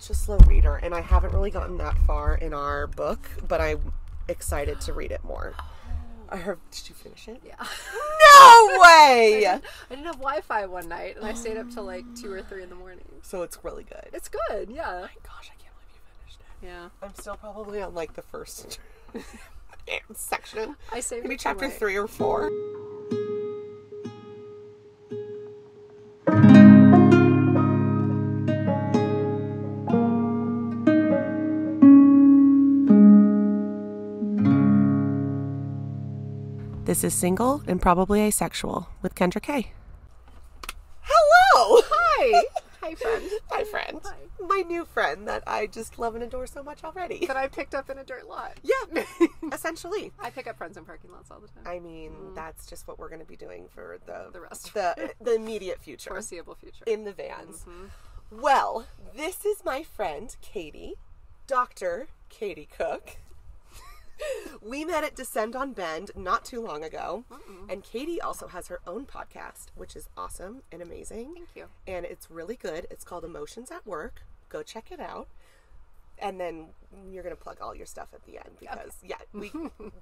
such a slow reader, and I haven't really gotten that far in our book, but I'm excited to read it more. Oh. I heard. Did you finish it? Yeah. No way! I didn't have Wi-Fi one night, and I stayed up till like two or three in the morning. so it's really good. It's good, yeah. My Gosh, I can't believe you finished it. Yeah. I'm still probably on like the first section. I saved Maybe chapter three or four. This is single and probably asexual with Kendra K. Hello! Hi. Hi, friend. Hi, friend. Hi. My new friend that I just love and adore so much already. That I picked up in a dirt lot. Yeah, essentially. I pick up friends in parking lots all the time. I mean, that's just what we're going to be doing for the The rest. the, the immediate future Foreseeable future. in the vans. Mm-hmm. Well, this is my friend Katy, Dr. Katy Cook. we met at Descend on Bend not too long ago, and Katy also has her own podcast, which is awesome and amazing. Thank you. And it's really good. It's called Emotions at Work. Go check it out. And then you're gonna plug all your stuff at the end because yeah, we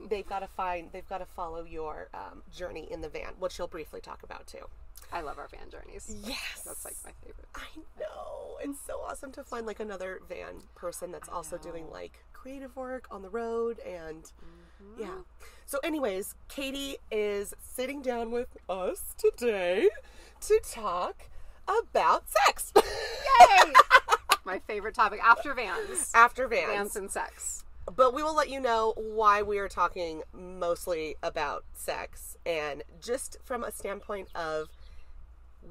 they've got to find they've got to follow your um, journey in the van, which you'll briefly talk about too. I love our van journeys. Yes, That's like my favorite. I know. It's so awesome to find like another van person that's also doing like creative work on the road and yeah. So anyways, Katy is sitting down with us today to talk about sex. Yay! my favorite topic after vans. After vans. Vans and sex. But we will let you know why we are talking mostly about sex and just from a standpoint of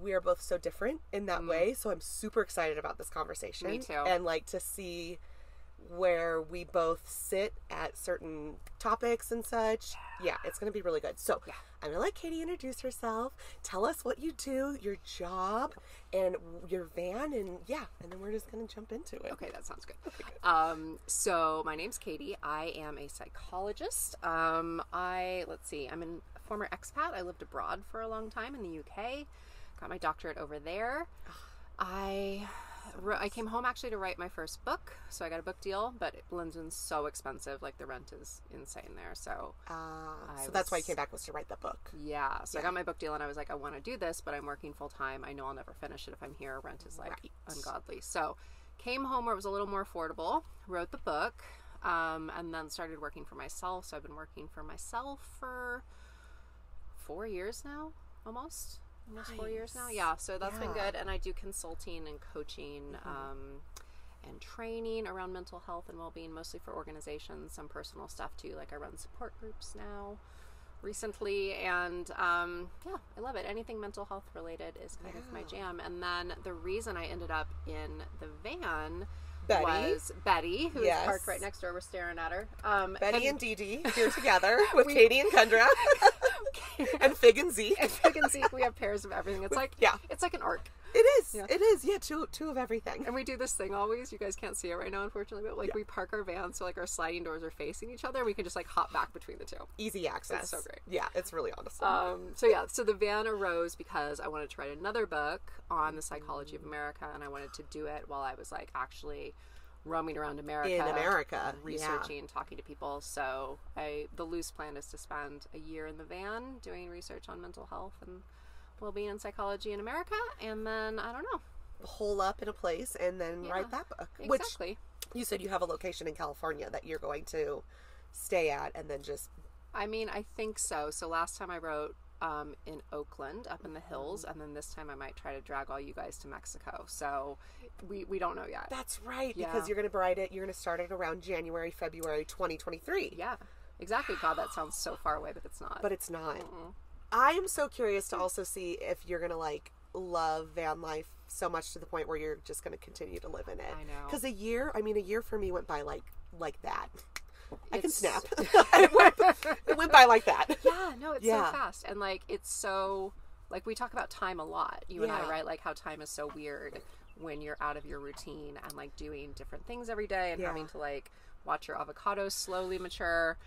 we are both so different in that mm-hmm. way. So I'm super excited about this conversation. Me too. And like to see where we both sit at certain topics and such. Yeah, it's going to be really good. So yeah. I'm going to let Katy introduce herself, tell us what you do, your job, and your van. And yeah, and then we're just going to jump into it. Okay, that sounds good. Um, so my name's Katy. I am a psychologist. Um, I let's see. I'm a former expat. I lived abroad for a long time in the UK. Got my doctorate over there. I I came home actually to write my first book, so I got a book deal. But London's so expensive; like the rent is insane there. So I so that's why you came back was to write the book. yeah, so I got my book deal and I was like, I want to do this, but I'm working full time. I know I'll never finish it if I'm here. Rent is like Right. ungodly. So came home where it was a little more affordable, wrote the book, um, and then started working for myself. So I've been working for myself for four years now, almost. Almost four years now. Yeah, so that's been good. And I do consulting and coaching. Um, and training around mental health and well-being mostly for organizations some personal stuff too like i run support groups now recently and um, yeah i love it anything mental health related is kind of my jam and then the reason i ended up in the van Betty. was betty who's Yes. parked right next door we're staring at her um, Betty and- and Dee Dee here together with Katy and Kendra and Fig and Zeke. and you can see we have pairs of everything it's like yeah. it's like an ark It is. It is. Yeah, two two of everything. And we do this thing always. You guys can't see it right now, unfortunately, but like we park our vans so like our sliding doors are facing each other. and We can just like hop back between the two. Easy access. so great. Yeah, it's really awesome. Um, so yeah, so the van arose because I wanted to write another book on the psychology of America, and I wanted to do it while I was like actually roaming around America, In America, researching, and talking to people. So I, the loose plan is to spend a year in the van doing research on mental health and well-being and psychology in America, and then I don't know Hole up in a place and then write that book. exactly. Which you said you have a location in California that you're going to stay at and then just I mean, I think so. So last time I wrote um, in Oakland, up in the hills, and then this time I might try to drag all you guys to Mexico. So we we don't know yet. That's right, Yeah. because you're going to write it. You're going to start it around January, February 2023. yeah, exactly. God, that sounds so far away, but it's not. But it's not. I am so curious to also see if you're going to like love van life so much to the point where you're just going to continue to live in it. I know. Because a year, I mean, a year for me went by like like that. I can It's- snap. it, went, it went by like that. yeah, no, it's Yeah. so fast, and like it's so like we talk about time a lot. You and I, right? Like how time is so weird when you're out of your routine and like doing different things every day and Yeah. having to like watch your avocados slowly mature.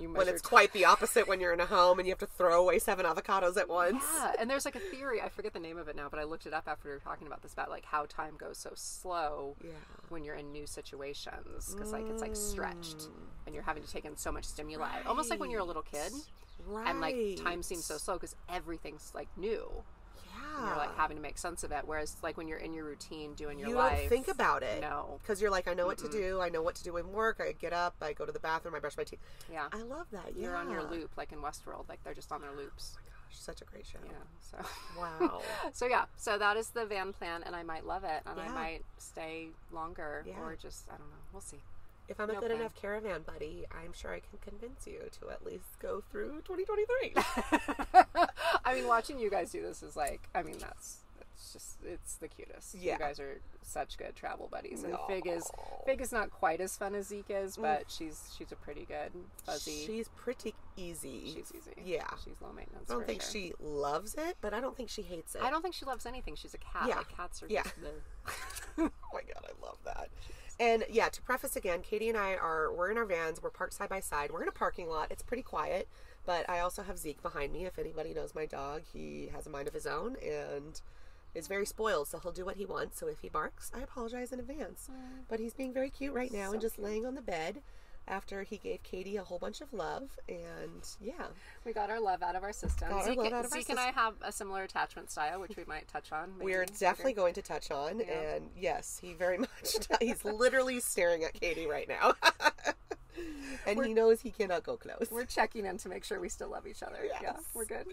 You when it's quite the opposite when you're in a home and you have to throw away seven avocados at once. Yeah, and there's like a theory. I forget the name of it now, but I looked it up after we were talking about this about like how time goes so slow Yeah. when you're in new situations because like it's like stretched Mm. and you're having to take in so much stimuli, almost like when you're a little kid Right. and like time seems so slow because everything's like new. Yeah. And you're like having to make sense of it. Whereas like when you're in your routine doing your you life, don't think about it. No. Because you're like, I know what to do. I know what to do in work. I get up. I go to the bathroom. I brush my teeth. Yeah, I love that. you're on your loop like in Westworld. Like they're just on their loops. Oh gosh, such a great show. Yeah. So. Wow. So yeah, so that is the van plan, and I might love it, and I might stay longer, Yeah. or just I don't know. We'll see. If I'm a No good plan. enough caravan buddy, I'm sure I can convince you to at least go through 2023. I mean, watching you guys do this is like, I mean, that's it's just it's the cutest. Yeah. You guys are such good travel buddies, and Aw. Fig is Fig is not quite as fun as Zeke is, mm. but she's she's a pretty good fuzzy. She's pretty easy. she's easy. Yeah. she's low maintenance. I don't think sure. she loves it, but I don't think she hates it. I don't think she loves anything. She's a cat. Yeah. Like cats are Yeah. just the. Oh my god, I love that. And yeah, to preface again, Katy and I are we're in our vans, we're parked side by side. We're in a parking lot. It's pretty quiet, but I also have Zeke behind me. If anybody knows my dog, he has a mind of his own and is very spoiled, so he'll do what he wants. So if he barks, I apologize in advance. But he's being very cute right now and just laying on the bed after he gave Katy a whole bunch of love and yeah. We got our love out of our system. Got our Zeke, love out of our Zeke and I have a similar attachment style, which we might touch on. maybe We're later. definitely going to touch on, Yeah. and yes, he very much. he's literally staring at Katy right now, and he knows he cannot go close. We're checking in to make sure we still love each other. Yeah, Yes. we're good.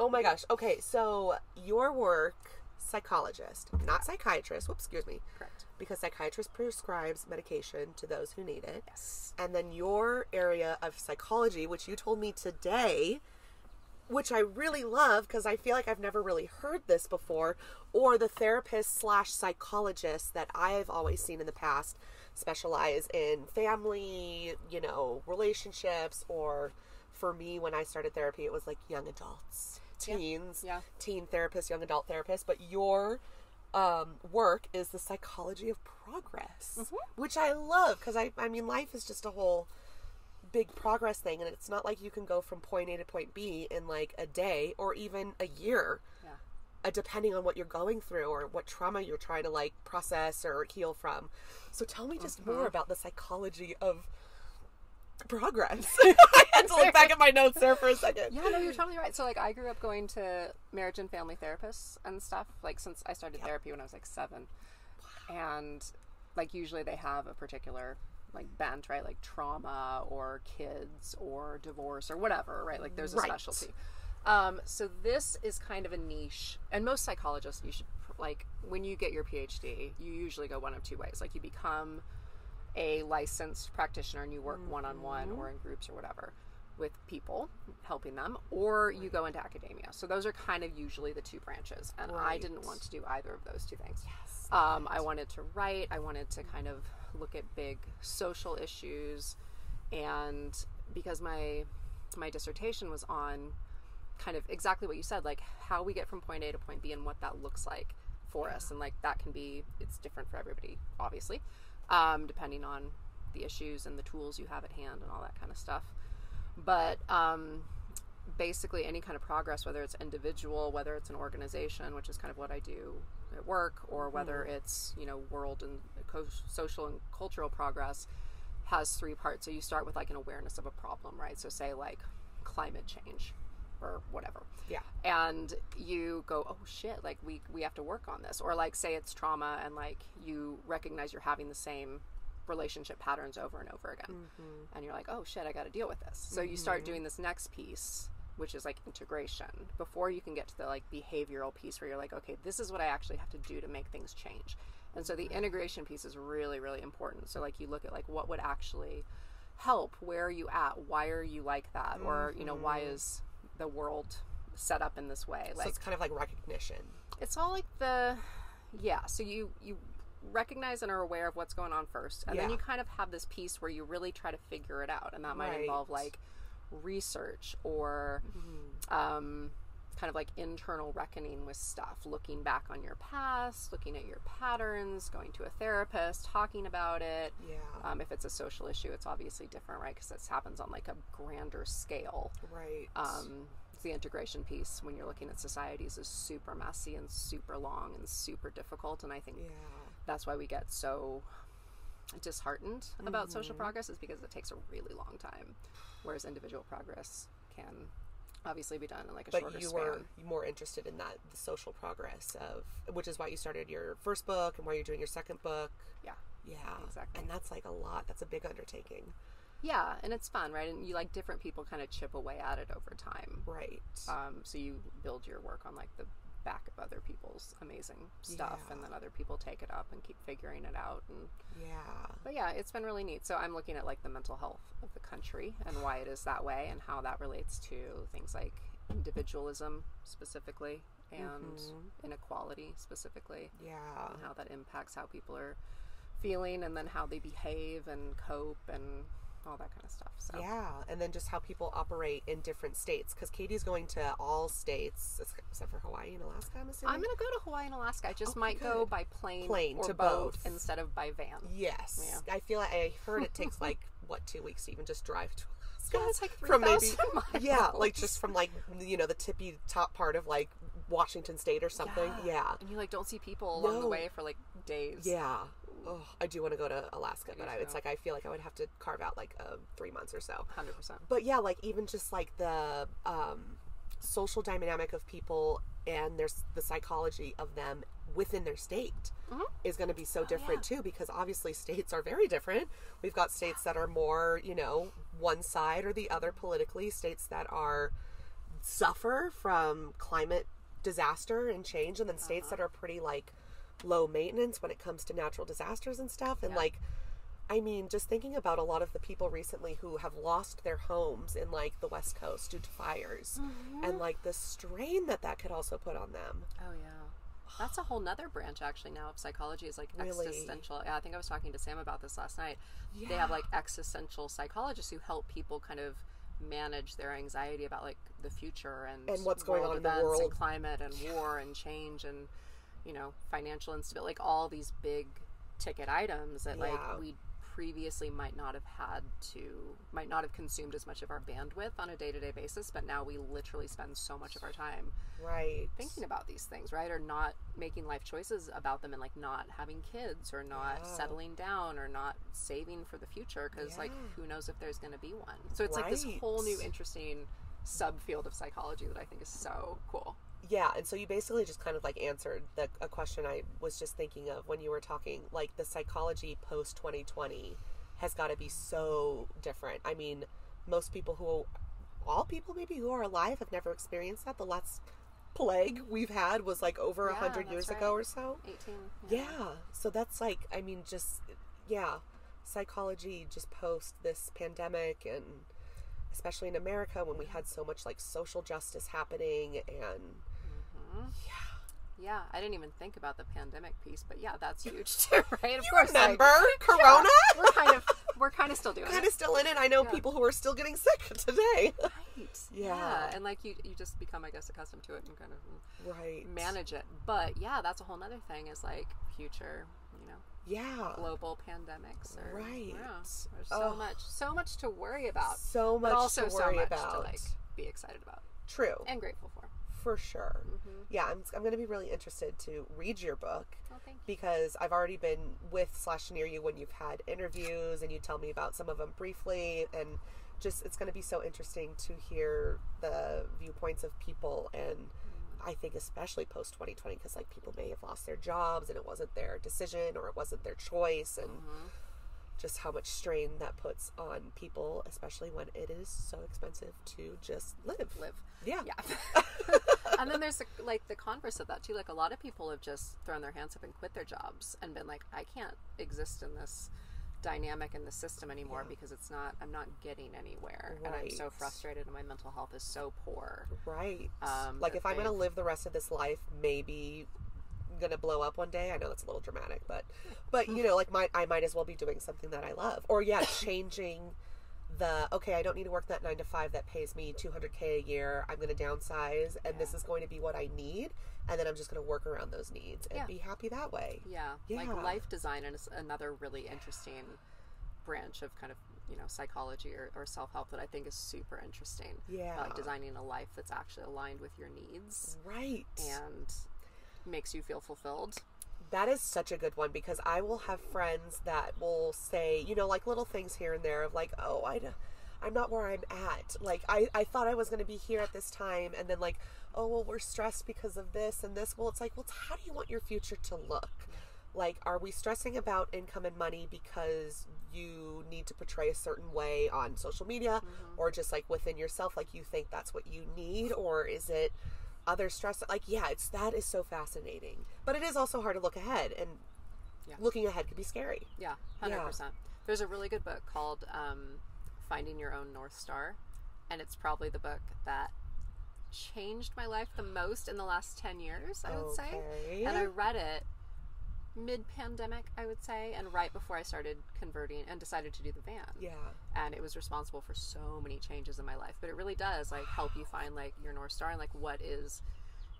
Oh my gosh. Okay, so your work, psychologist, not psychiatrist. Whoops, excuse me, Correct. Because psychiatrist prescribes medication to those who need it, Yes. and then your area of psychology, which you told me today. Which I really love because I feel like I've never really heard this before, or the therapist slash psychologist that I've always seen in the past specialize in family, you know, relationships, or for me, when I started therapy, it was like young adults, teens, Yeah. teen therapist, young adult therapist. But your um, work is the psychology of progress, Mm-hmm. which I love because I, I mean, life is just a whole big progress thing, and it's not like you can go from point A to point B in like a day or even a year Yeah. uh, depending on what you're going through or what trauma you're trying to like process or heal from. So tell me just Mm-hmm. more about the psychology of progress. I had to look back at my notes there for a second. Yeah, no, you're totally right. So, like, I grew up going to marriage and family therapists and stuff, like, since I started therapy when I was like seven. And, like, usually they have a particular, like, bent, right? Like, trauma or kids or divorce or whatever, right? Like, there's a Right. specialty. Um, so, this is kind of a niche. And most psychologists, you should, like, when you get your PhD, you usually go one of two ways. Like, you become a licensed practitioner and you work one on one or in groups or whatever with people helping them or you go into academia. So those are kind of usually the two branches and i didn't want to do either of those two things. Yes. Um, i wanted to write i wanted to kind of look at big social issues and because my my dissertation was on kind of exactly what you said like how we get from point a to point b and what that looks like for us and like that can be it's different for everybody obviously um, depending on the issues and the tools you have at hand and all that kind of stuff. But um, basically any kind of progress whether it's individual whether it's an organization which is kind of what i do at work or whether it's you know world and co- social and cultural progress has three parts. So you start with like an awareness of a problem right? So say like climate change or whatever. Yeah. and you go oh shit like we we have to work on this. Or like say it's trauma and like you recognize you're having the same relationship patterns over and over again. Mm-hmm. And you're like oh shit i got to deal with this. So you start mm-hmm. doing this next piece which is like integration before you can get to the like behavioral piece where you're like okay this is what i actually have to do to make things change. And so the mm-hmm. integration piece is really really important. So like you look at like what would actually help where are you at why are you like that or you know why is the world set up in this way So like it's kind of like recognition. it's all like the yeah so you you recognize and are aware of what's going on first and then you kind of have this piece where you really try to figure it out and that might involve like research or Mm-hmm. um kind of like internal reckoning with stuff, looking back on your past, looking at your patterns, going to a therapist, talking about it. Yeah. Um, if it's a social issue, it's obviously different, right? Because this happens on like a grander scale. right. Um, the integration piece when you're looking at societies is super messy and super long and super difficult, and I think yeah. that's why we get so disheartened about social progress is because it takes a really long time, whereas individual progress can obviously be done in like a But shorter you span. were more interested in that the social progress of which is why you started your first book and why you're doing your second book. Yeah. Yeah. Exactly. And that's like a lot. That's a big undertaking. Yeah, and it's fun, right? And you like different people kind of chip away at it over time. Right. Um, so you build your work on like the back of other people's amazing stuff, and then other people take it up and keep figuring it out. And yeah. but yeah, it's been really neat. So I'm looking at like the mental health of the country and why it is that way, and how that relates to things like individualism specifically and mm-hmm. inequality specifically, Yeah. and how that impacts how people are feeling, and then how they behave and cope and all that kind of stuff. So Yeah, and then just how people operate in different states. Because Katy's going to all states except for Hawaii and Alaska. I'm assuming. I'm gonna go to Hawaii and Alaska. I just Okay, might go by plane, Plane or to boat both. instead of by van. Yes, I feel like I heard it takes like what two weeks to even just drive to Alaska. Yeah, it's like from maybe miles. yeah, like just from like you know the tippy top part of like Washington State or something. Yeah, And you like don't see people along the way for like days. yeah. Oh, I do want to go to Alaska, but I, it's like I feel like I would have to carve out like uh, three months or so. Hundred percent. but yeah like even just like the um, social dynamic of people and there's the psychology of them within their state is going to be so different too because obviously states are very different. We've got states that are more you know one side or the other politically states that are suffer from climate disaster and change and then states that are pretty like low maintenance when it comes to natural disasters and stuff and Yeah. like I mean, just thinking about a lot of the people recently who have lost their homes in like the West Coast due to fires, mm-hmm. and like the strain that that could also put on them. Oh yeah. That's a whole nother branch actually now of psychology is like Really? existential. Yeah, I think I was talking to Sam about this last night. Yeah. They have like existential psychologists who help people kind of manage their anxiety about like the future and And what's going on in the world. and climate and war and change and you know financial instability like all these big ticket items that Yeah. like we previously might not have had to might not have consumed as much of our bandwidth on a day-to-day basis but now we literally spend so much of our time Right. thinking about these things, right? Or not making life choices about them and like not having kids or not Yeah. settling down or not saving for the future because like who knows if there's going to be one. So it's like this whole new interesting subfield of psychology that I think is so cool. Yeah, and so you basically just kind of like answered the a question I was just thinking of when you were talking like the psychology post 2020 has got to be so different. I mean, most people who all people maybe who are alive have never experienced that. The last plague we've had was like over a Yeah, hundred years right. ago or so. 18. Yeah. So that's like, I mean, just, yeah, psychology just post this pandemic and especially in America when we had so much like social justice happening and Yeah, Yeah, I didn't even think about the pandemic piece, but yeah, that's huge too, right? Of course, like, remember Corona? we're kind of we're kind of still doing kind it. of still in it. I know people who are still getting sick today. Right. Yeah. and like you, you just become, I guess, accustomed to it and kind of right. manage it. But yeah, that's a whole nother thing is like future, you know, Yeah. global pandemics. Or, Right. Yeah, there's so Ugh. much, so much to worry about. So much but also to so worry much about. to like be excited about True. and grateful for. For sure. Mm-hmm. Yeah, I'm, I'm going to be really interested to read your book. Oh, you. because I've already been with slash near you when you've had interviews and you tell me about some of them briefly and just it's going to be so interesting to hear the viewpoints of people and I think especially post 2020 because like people may have lost their jobs and it wasn't their decision or it wasn't their choice and just how much strain that puts on people especially when it is so expensive to just live Live. yeah Yeah. and then there's the, like the converse of that too. Like a lot of people have just thrown their hands up and quit their jobs and been like, I can't exist in this dynamic in the system anymore because it's not i'm not getting anywhere and i'm so frustrated and my mental health is so poor Right. Um, like if I'm gonna live the rest of this life, maybe gonna blow up one day. I know that's a little dramatic, but but you know, like my I might as well be doing something that I love, or yeah, changing the okay, I don't need to work that nine to five that pays me 200k a year. I'm going to downsize, and this is going to be what I need, and then I'm just going to work around those needs and Yeah. be happy that way. Yeah. Yeah. Like life design is another really interesting branch of kind of, you know, psychology or, or self help that I think is super interesting. Yeah. Like designing a life that's actually aligned with your needs Right. and makes you feel fulfilled. That is such a good one because I will have friends that will say, you know, like little things here and there of like, oh, I, I'm not where I'm at. Like, I, I thought I was going to be here at this time. And then, like, oh, well, we're stressed because of this and this. Well, it's like, well, how do you want your future to look? Like, are we stressing about income and money because you need to portray a certain way on social media mm-hmm. or just like within yourself, like you think that's what you need? Or is it other stress? Like, yeah, it's that is so fascinating. But it is also hard to look ahead, and Yeah. looking ahead can be scary. Yeah, 100%. There's a really good book called um, Finding Your Own North Star. And it's probably the book that changed my life the most in the last 10 years, I would say. And I read it mid pandemic, I would say, and right before I started converting and decided to do the van. Yeah. And it was responsible for so many changes in my life. But it really does like help you find like your North Star and like what is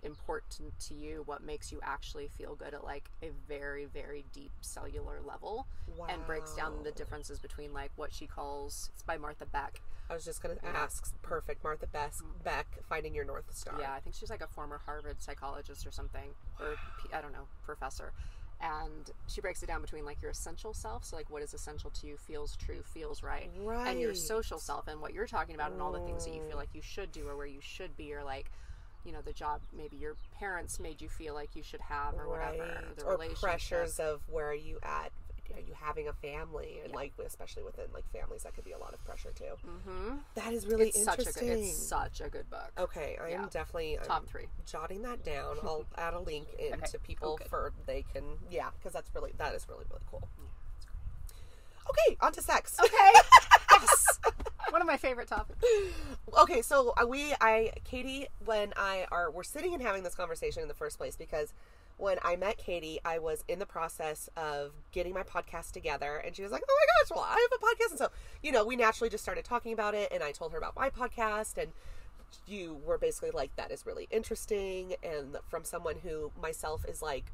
important to you, what makes you actually feel good at like a very, very deep cellular level. And breaks down the differences between like what she calls it's by Martha Beck. I was just gonna ask. Perfect, Martha Beck, mm-hmm. Beck, finding your North Star. Yeah, I think she's like a former Harvard psychologist or something, or I don't know, professor. And she breaks it down between like your essential self, so like what is essential to you feels true, feels right, and your social self, and what you're talking about, and all the things that you feel like you should do or where you should be, or like, you know, the job maybe your parents made you feel like you should have, or whatever, right. the Or relationship. pressures of where are you at? Are you having a family? And like, especially within like families, that could be a lot of pressure too. Mm-hmm. That is really It's such a interesting. good, it's such a good book. okay, I am Yeah. definitely I'm Top three. jotting that down. I'll add a link into people good. for they can yeah, because that's really that is really really cool. Okay, on to sex. Okay. yes. One of my favorite topics. okay so uh, we i katy when i are we're sitting and having this conversation in the first place because when i met katy i was in the process of getting my podcast together and she was like oh my gosh well i have a podcast. And so you know we naturally just started talking about it and i told her about my podcast and you were basically like that is really interesting and from someone who myself is like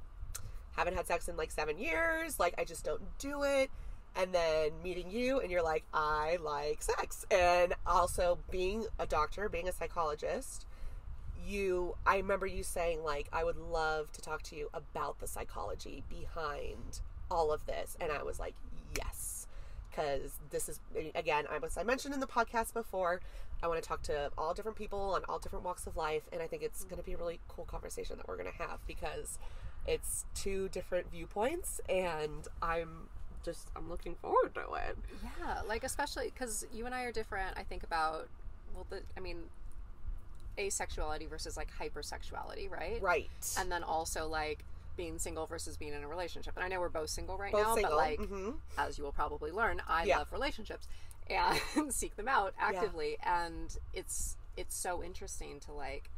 haven't had sex in like seven years like i just don't do it. And then meeting you and you're like i like sex. And also being a doctor being a psychologist you i remember you saying like i would love to talk to you about the psychology behind all of this and i was like yes because this is again i was i mentioned in the podcast before i want to talk to all different people on all different walks of life and i think it's going to be a really cool conversation that we're going to have because it's two different viewpoints and i'm just i'm looking forward to it Yeah, like especially because you and I are different. I think about well, the I mean, asexuality versus like hypersexuality, right? right And then also like being single versus being in a relationship. And I know we're both single right both now, single but like hmm as you will probably learn, I Yeah. love relationships and seek them out actively. And it's it's so interesting to like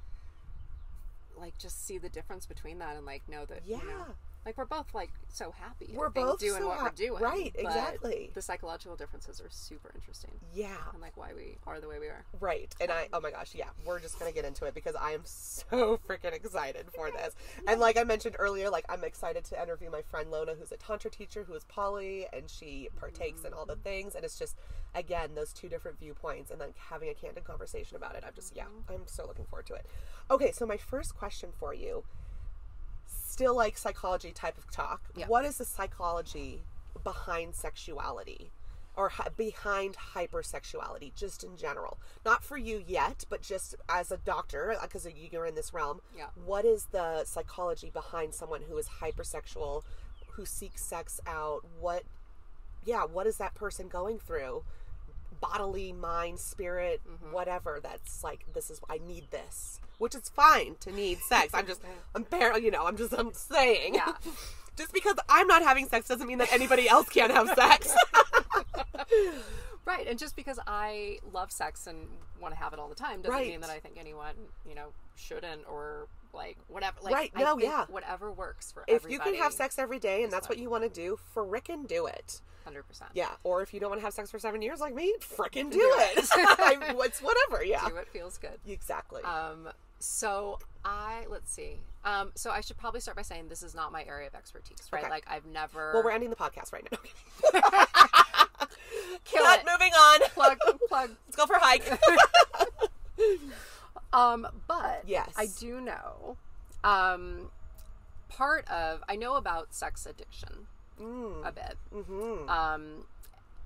like just see the difference between that and like know that yeah you know, like we're both like so happy. We're both doing so what we're doing. right, exactly. The psychological differences are super interesting yeah and like why we are the way we are. Right. And I, oh my gosh, yeah, we're just going to get into it because I am so freaking excited for this. And like I mentioned earlier, like I'm excited to interview my friend Lona, who's a Tantra teacher who is poly and she partakes in all the mm-hmm. things. And it's just, again, those two different viewpoints and then having a candid conversation about it. I'm just, yeah, mm-hmm. I'm so looking forward to it. Okay, so my first question for you still like psychology type of talk. Yeah. What is the psychology behind sexuality? or hi- behind hypersexuality just in general not for you yet but just as a doctor uh, because you're in this realm Yeah. what is the psychology behind someone who is hypersexual who seeks sex out what yeah what is that person going through bodily mind spirit Mm-hmm. whatever that's like this is i need this which is fine to need sex i'm just i'm par- you know i'm just i'm saying Yeah. just because i'm not having sex doesn't mean that anybody else can't have sex Right, and just because I love sex and want to have it all the time doesn't Right. mean that I think anyone, you know, shouldn't or like whatever. Like, Right, I no, yeah. whatever works for if you can have sex every day and that's what you want to do, frickin' do it. hundred percent. Yeah. Or if you don't want to have sex for seven years like me, frickin' do, Do it. it. I- it's whatever. Yeah. Do what feels good. Exactly. Um, so I let's see. Um, so I should probably start by saying this is not my area of expertise, right? Okay. Like I've never. well, we're ending the podcast right now. Kill Cut, it. moving on. plug plug. Let's go for a hike. Um, Yes. I do know. Um, part of I know about sex addiction Mm. a bit. hmm Um,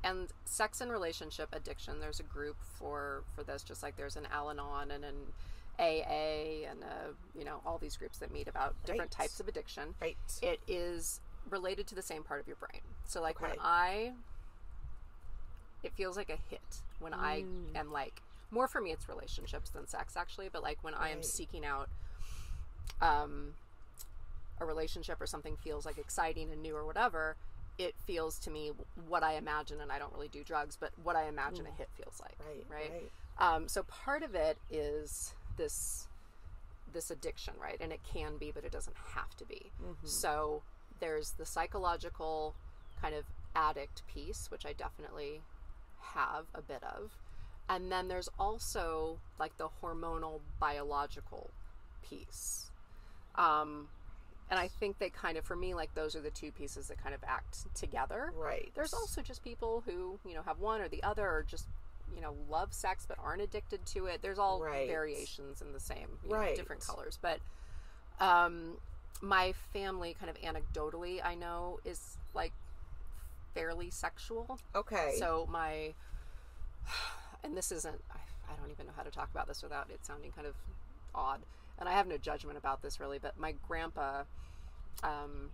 and sex and relationship addiction. There's a group for for this, just like there's an Al-Anon and an AA and uh you know all these groups that meet about different Right. types of addiction. Right. It is related to the same part of your brain. So like when I, it feels like a hit when I Mm. am like more for me it's relationships than sex actually, but like when I am seeking out, um, a relationship or something feels like exciting and new or whatever, it feels to me what I imagine, and I don't really do drugs, but what I imagine a hit feels like. Mm. Right. Right. Right. Um, so part of it is this this addiction, right? And it can be, but it doesn't have to be. Mm-hmm. So there's the psychological kind of addict piece, which I definitely have a bit of. And then there's also like the hormonal biological piece. Um, and I think they kind of, for me, like those are the two pieces that kind of act together. Right. There's also just people who, you know, have one or the other or just, you know, love sex but aren't addicted to it. There's all Right. variations in the same, you know, different colors. But um, my family, kind of anecdotally, I know is like fairly sexual. Okay. So my, and this isn't, I, I don't even know how to talk about this without it sounding kind of odd. And I have no judgment about this really, but my grandpa um,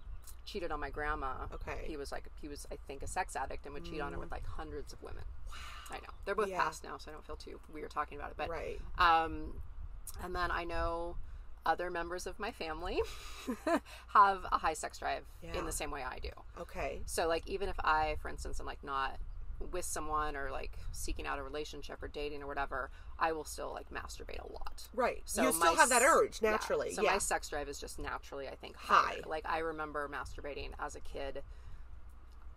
cheated on my grandma. Okay. He was like, he was, I think, a sex addict and would cheat on her with like hundreds of women. Wow. I know. They're both Yeah. passed now, so I don't feel too weird talking about it. But right. um, and then I know other members of my family have a high sex drive Yeah. in the same way I do. Okay. So like even if I, for instance, am like not with someone or like seeking out a relationship or dating or whatever, I will still like masturbate a lot. Right. So you still have that urge yeah. naturally. So Yeah. my sex drive is just naturally, I think, High. high. Like I remember masturbating as a kid.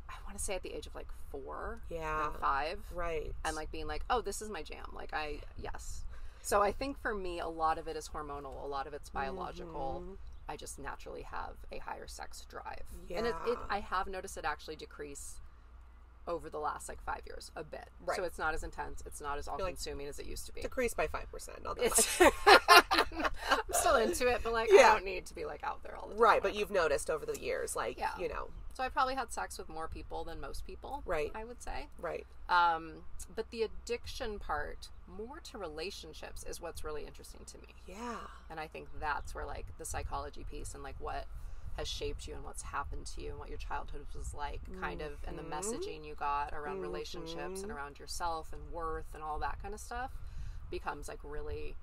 I want to say at the age of like four Yeah. five, Right. and like being like, oh, this is my jam. Like I yes. So I think for me, a lot of it is hormonal. A lot of it's biological. Mhm. I just naturally have a higher sex drive, and it, it I have noticed it actually decrease over the last like five years a bit. Right. So it's not as intense. It's not as all like, consuming as it used to be. Decreased by five percent. Not that much. It's I'm still into it, but like Yeah. I don't need to be like out there all the time. Right, but you've noticed over the years, like Yeah. you know, So I probably had sex with more people than most people. Right. I would say. right. Um, but the addiction part, more to relationships, is what's really interesting to me. Yeah. And I think that's where like the psychology piece and like what has shaped you and what's happened to you and what your childhood was like, kind of, and the mm-hmm. messaging you got around mm-hmm. relationships and around yourself and worth and all that kind of stuff becomes like really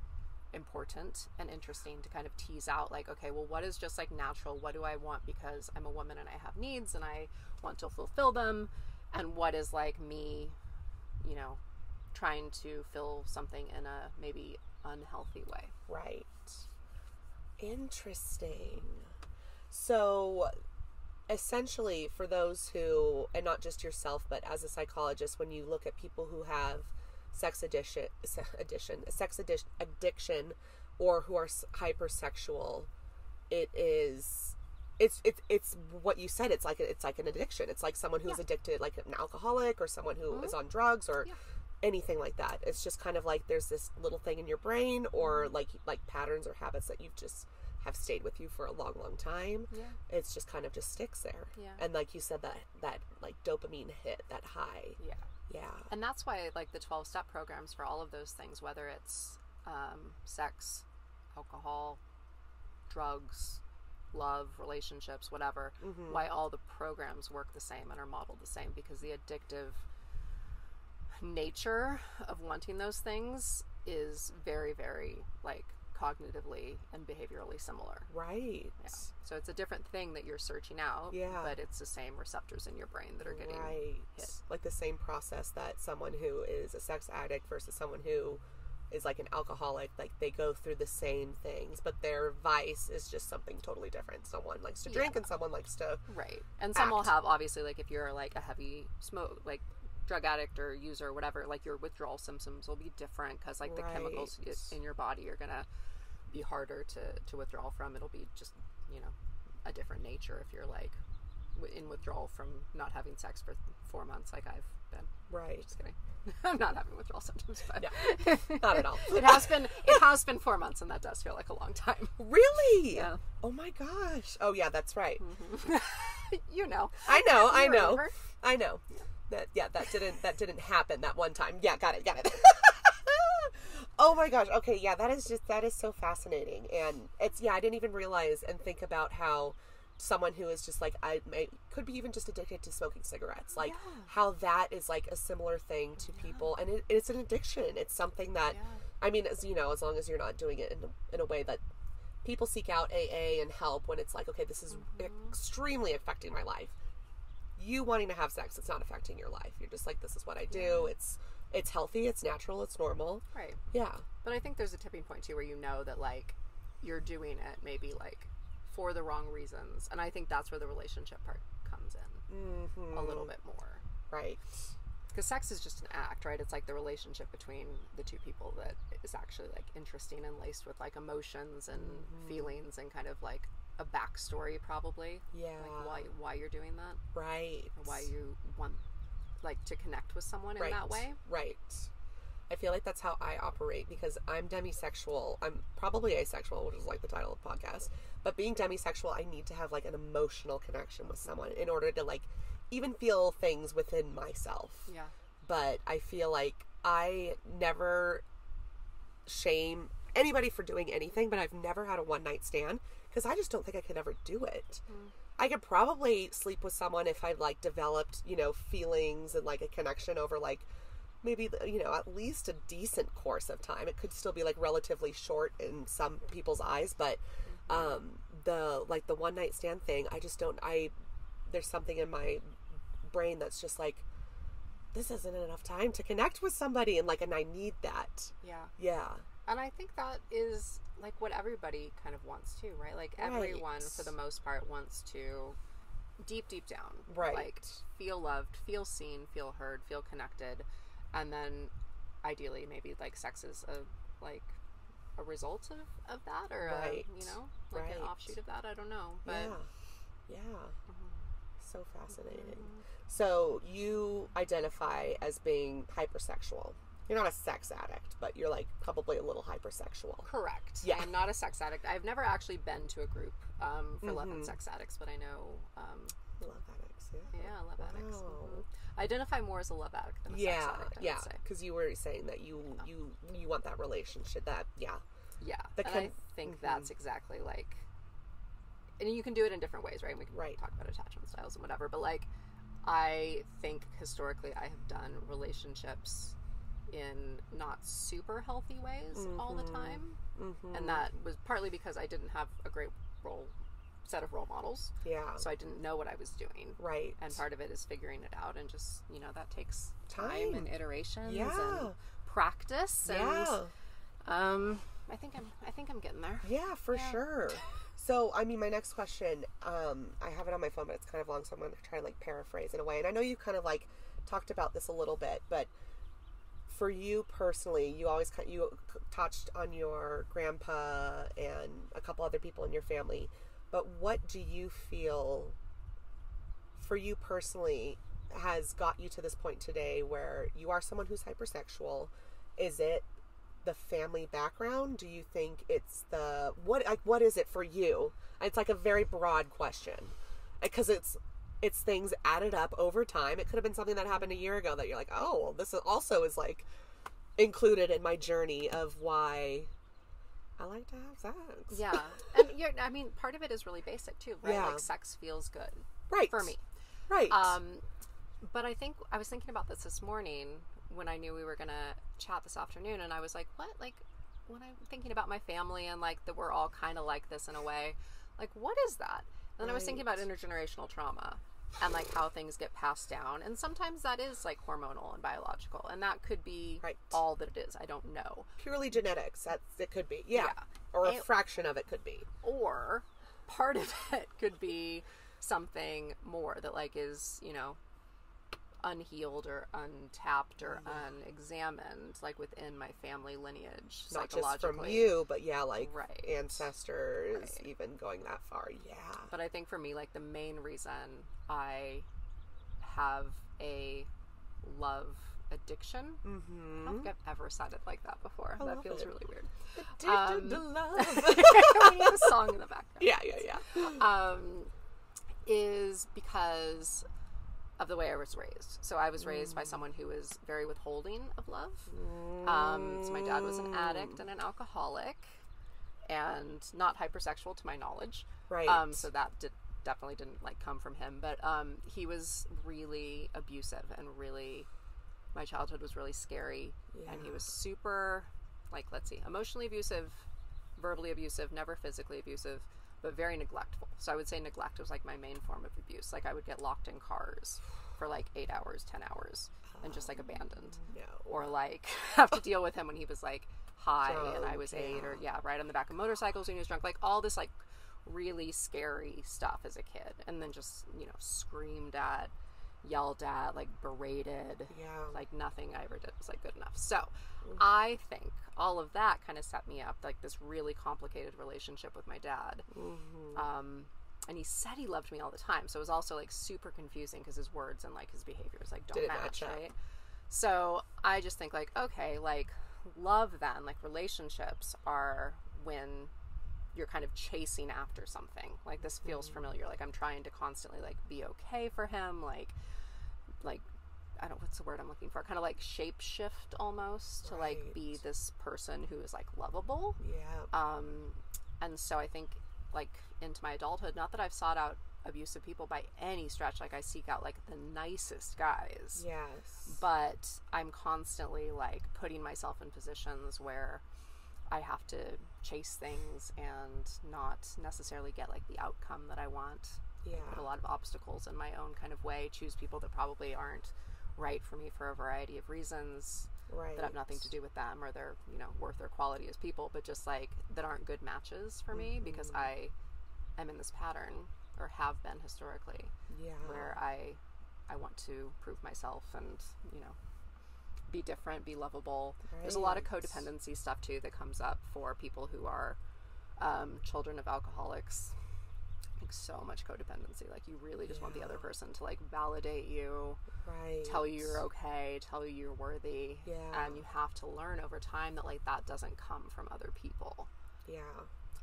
important and interesting to kind of tease out like okay well what is just like natural? What do i want because i'm a woman and i have needs and i want to fulfill them? And what is like me you know trying to fill something in a maybe unhealthy way? Right. Interesting. So, essentially, for those who, and not just yourself, but as a psychologist, when you look at people who have sex addiction, addiction, sex addiction, addiction, or who are hypersexual, it is. It's, it's it's what you said. It's like it's like an addiction. It's like someone who's addicted, like an alcoholic, or someone who mm-hmm. is on drugs, or Yeah. anything like that. It's just kind of like there's this little thing in your brain or mm-hmm. like like patterns or habits that you've just have stayed with you for a long long time. Yeah. It's just kind of just sticks there. Yeah. And like you said that that like dopamine hit, that high. yeah Yeah. and that's why like the 12 step programs for all of those things whether it's um, sex alcohol drugs love relationships whatever Mm-hmm. why all the programs work the same and are modeled the same because the addictive nature of wanting those things is very very like cognitively and behaviorally similar Right. yeah. so it's a different thing that you're searching out Yeah. but it's the same receptors in your brain that are getting Right. hit. Like the same process that someone who is a sex addict versus someone who is like an alcoholic, like they go through the same things, but their vice is just something totally different. Someone likes to drink Yeah. and someone likes to Right. And some will have obviously like if you're like a heavy smoke like drug addict or user or whatever, like your withdrawal symptoms will be different because like the chemicals in your body are gonna be harder to to withdraw from. It'll be just you know a different nature if you're like in withdrawal from not having sex for four months like I've been. right. Just kidding. I'm not having withdrawal symptoms, but Not at all. it has been it has been four months, and that does feel like a long time. Really? Yeah. Oh my gosh. Oh yeah, that's right. Mm-hmm. you know. I know. I know. remember? I know. That yeah, that didn't that didn't happen that one time. Yeah, got it. Got it. Oh my gosh. Okay, yeah, that is just that is so fascinating. And it's yeah, I didn't even realize and think about how someone who is just like I may, could be even just addicted to smoking cigarettes. Like Yeah. how that is like a similar thing to people and it, it's an addiction. It's something that Yeah. I mean, as you know, as long as you're not doing it in in a way that people seek out AA and help when it's like, okay, this is mm-hmm. extremely affecting my life. You wanting to have sex, it's not affecting your life. You're just like, this is what I do. It's it's healthy, it's natural, it's normal. Right. Yeah. But I think there's a tipping point too where you know that like you're doing it maybe like for the wrong reasons, and I think that's where the relationship part comes in Mm-hmm. a little bit more. Right. Because sex is just an act, right? It's like the relationship between the two people that is actually like interesting and laced with like emotions and feelings and kind of like a backstory, probably. Yeah. Like why why you're doing that, Right. why you want like to connect with someone in right. that way. Right. I feel like that's how I operate because I'm demisexual. I'm probably asexual, which is like the title of the podcast. But being demisexual, I need to have like an emotional connection with someone in order to like even feel things within myself. Yeah. But I feel like I never shame anybody for doing anything, but I've never had a one night stand because I just don't think I could ever do it. Mm. I could probably sleep with someone if I like developed, you know, feelings and like a connection over like maybe you know at least a decent course of time. It could still be like relatively short in some people's eyes, but um the like the one night stand thing, I just don't I there's something in my brain that's just like this isn't enough time to connect with somebody and like and I need that. Yeah. Yeah. And I think that is like what everybody kind of wants too, right? Like everyone, for the most part, wants to deep, deep down, Right. Like feel loved, feel seen, feel heard, feel connected, and then ideally, maybe like sex is a like a result of, of that, or Right. a, you know, like an offshoot of that. I don't know, but yeah. Yeah. Mm-hmm. So fascinating. Mm-hmm. So you identify as being hypersexual. You're not a sex addict, but you're like probably a little hypersexual. correct. Yeah. I'm not a sex addict. I've never actually been to a group um, for love Mm-hmm. and sex addicts, but I know. Um, Love addicts, yeah. yeah, love addicts. Wow. Mhm. I identify more as a love addict than a sex Yeah, addict. I yeah. say. Because you were saying that you you you want that relationship. That yeah, Yeah, The and con- I think that's exactly like, and you can do it in different ways, right? We can Right. talk about attachment styles and whatever, but like, I think historically I have done relationships in not super healthy ways all the time, mm-hmm. and that was partly because I didn't have a great role set of role models, yeah, so I didn't know what I was doing. right. And part of it is figuring it out, and just you know that takes time, Time. and iterations Yeah. and practice. And yeah, um, I think I'm I think I'm getting there. yeah, for Yeah. sure. So, I mean, my next question, um, I have it on my phone, but it's kind of long, so I'm going to try and like paraphrase in a way. And I know you kind of like talked about this a little bit, but for you personally, you always you touched on your grandpa and a couple other people in your family. But what do you feel for you personally has got you to this point today where you are someone who's hypersexual? Is it the family background? Do you think it's the what like what is it for you? It's like a very broad question because it's it's things added up over time. It could have been something that happened a year ago that you're like, oh, well, this is also is like included in my journey of why I like to have sex. Yeah, and you're, I mean, part of it is really basic too, right? Yeah. Like sex feels good right for me. Right. Um, but I think I was thinking about this this morning when I knew we were gonna chat this afternoon, and I was like, what? Like, when I'm thinking about my family and like that we're all kind of like this in a way, like what is that? And then I was thinking about intergenerational trauma and like how things get passed down. And sometimes that is like hormonal and biological, and that could be Right. all that it is. I don't know. Purely genetics. That's it could be. Yeah. Yeah. Or a And- fraction of it could be. Or part of it could be something more that like is, you know, unhealed or untapped or unexamined, like within my family lineage, Not just from you, but yeah, like Right. ancestors, Right. even going that far. Yeah. But I think for me, like the main reason I have a love addiction. Mm-hmm. I don't think I've ever said it like that before. I that feels it. really weird. Addicted Um, to love. we need a song in the background. yeah, yeah, yeah. Um, is because of the way I was raised. So I was raised by someone who was very withholding of love. Um, so my dad was an addict and an alcoholic, and not hypersexual to my knowledge. Right. Um, so that did, definitely didn't like come from him, but um, he was really abusive and really. My childhood was really scary, yeah. and he was super, like, let's see, emotionally abusive, verbally abusive, never physically abusive, but very neglectful. So I would say neglect was like my main form of abuse. Like I would get locked in cars for like eight hours, ten hours, and just like oh, abandoned no. or like have to deal with him when he was like high and I was eight or yeah. yeah, right on the back of motorcycles when he was drunk. Like all this like really scary stuff as a kid, and then just you know screamed at, yelled at, like berated. Yeah. Like nothing I ever did was like good enough. So I think all of that kind of set me up like this really complicated relationship with my dad. Mm-hmm. Um, and he said he loved me all the time, so it was also like super confusing because his words and like his behaviors like don't match, match right? So I just think like okay, like love then like relationships are when you're kind of chasing after something. Like this feels Mm-hmm. familiar. Like I'm trying to constantly like be okay for him, like like I don't what's the word I'm looking for? Kind of like shape shift almost to like be this person who is like lovable. Yeah. Um, and so I think, like, into my adulthood, not that I've sought out abusive people by any stretch. Like, I seek out, like, the nicest guys. yes. But I'm constantly, like, putting myself in positions where I have to chase things and not necessarily get, like, the outcome that I want. yeah. Put a lot of obstacles in my own kind of way, choose people that probably aren't right for me for a variety of reasons Right. that have nothing to do with them or their you know worth or quality as people but just like that aren't good matches for me because mm-hmm. i am in this pattern or have been historically Yeah. where i i want to prove myself and you know be different be lovable there's a lot of codependency stuff too that comes up for people who are um, children of alcoholics like so much codependency like you really just want the other person to like validate you Right. tell you you're okay, tell you you're worthy. Yeah. And you have to learn over time that like that doesn't come from other people. Yeah.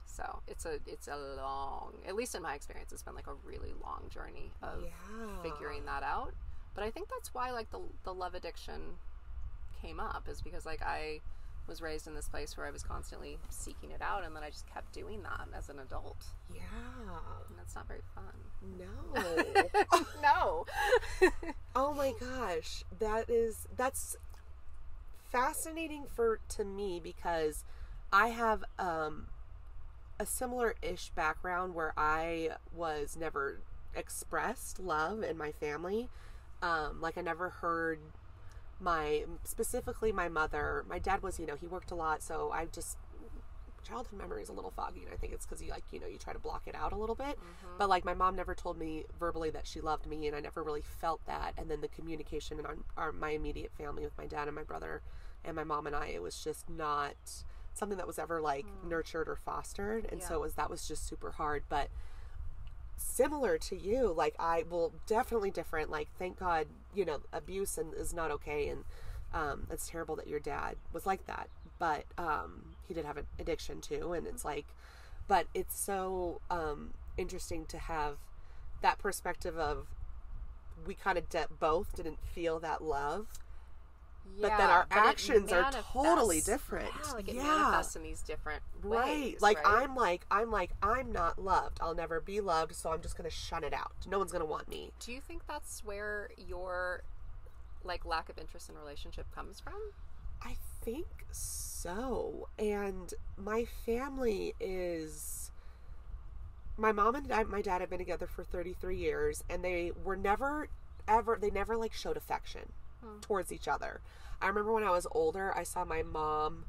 So it's a it's a long at least in my experience, it's been like a really long journey of Yeah. figuring that out. But I think that's why like the the love addiction came up is because like I was raised in this place where I was constantly seeking it out and then I just kept doing that as an adult. Yeah. And that's not very fun. No. no. oh my gosh. That is that's fascinating for to me because I have um a similar ish background where I was never expressed love in my family. Um like I never heard my specifically my mother my dad was you know he worked a lot so i just childhood memory is a little foggy and i think it's because you like you know you try to block it out a little bit. Mm-hmm. But like my mom never told me verbally that she loved me and i never really felt that and then the communication in our, our my immediate family with my dad and my brother and my mom and i it was just not something that was ever like mm. nurtured or fostered and so it was that was just super hard but similar to you like i will definitely different like thank god you know abuse and is not okay and um it's terrible that your dad was like that. But um he did have an addiction too and it's like but it's so um interesting to have that perspective of we kind of de- both didn't feel that love but then our it actions are totally different. Yeah, like it Yeah. manifests in these different ways. right like right? i'm like i'm like i'm not loved i'll never be loved so i'm just gonna shut it out no one's gonna want me Do you think that's where your like lack of interest in relationship comes from? I think so. And my family is my mom and I, my dad have been together for 33 years and they were never ever they never like showed affection towards each other. I remember when i was older i saw my mom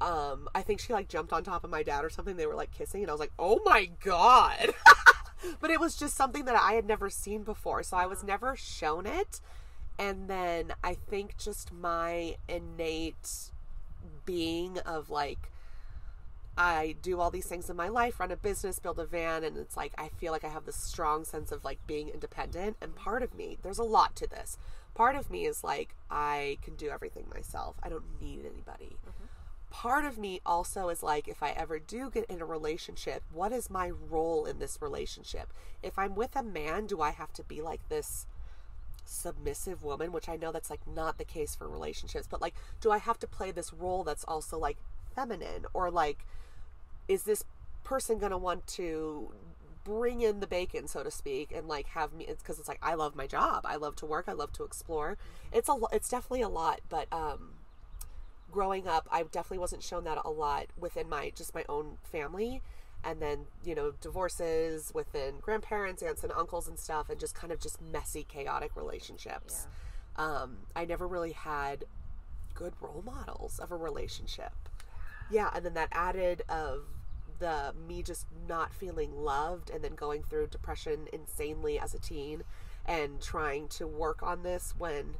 um i think she like jumped on top of my dad or something. They were like kissing and i was like oh my god. But it was just something that i had never seen before. So i was never shown it. And then i think just my innate being of like I do all these things in my life, run a business, build a van, and it's like I feel like I have this strong sense of like being independent. And part of me, there's a lot to this. Part of me is like I can do everything myself. I don't need anybody. Mm-hmm. Part of me also is like if I ever do get in a relationship, what is my role in this relationship? If I'm with a man, do I have to be like this submissive woman, which I know that's like not the case for relationships, but like, do I have to play this role that's also like feminine or like, is this person gonna want to bring in the bacon, so to speak, and like have me? It's because it's like I love my job, I love to work, I love to explore. It's a, it's definitely a lot, but um, growing up, I definitely wasn't shown that a lot within my just my own family. And then you know divorces within grandparents aunts and uncles and stuff and just kind of just messy chaotic relationships. Um, i never really had good role models of a relationship. Yeah and then that added of the me just not feeling loved and then going through depression insanely as a teen and trying to work on this when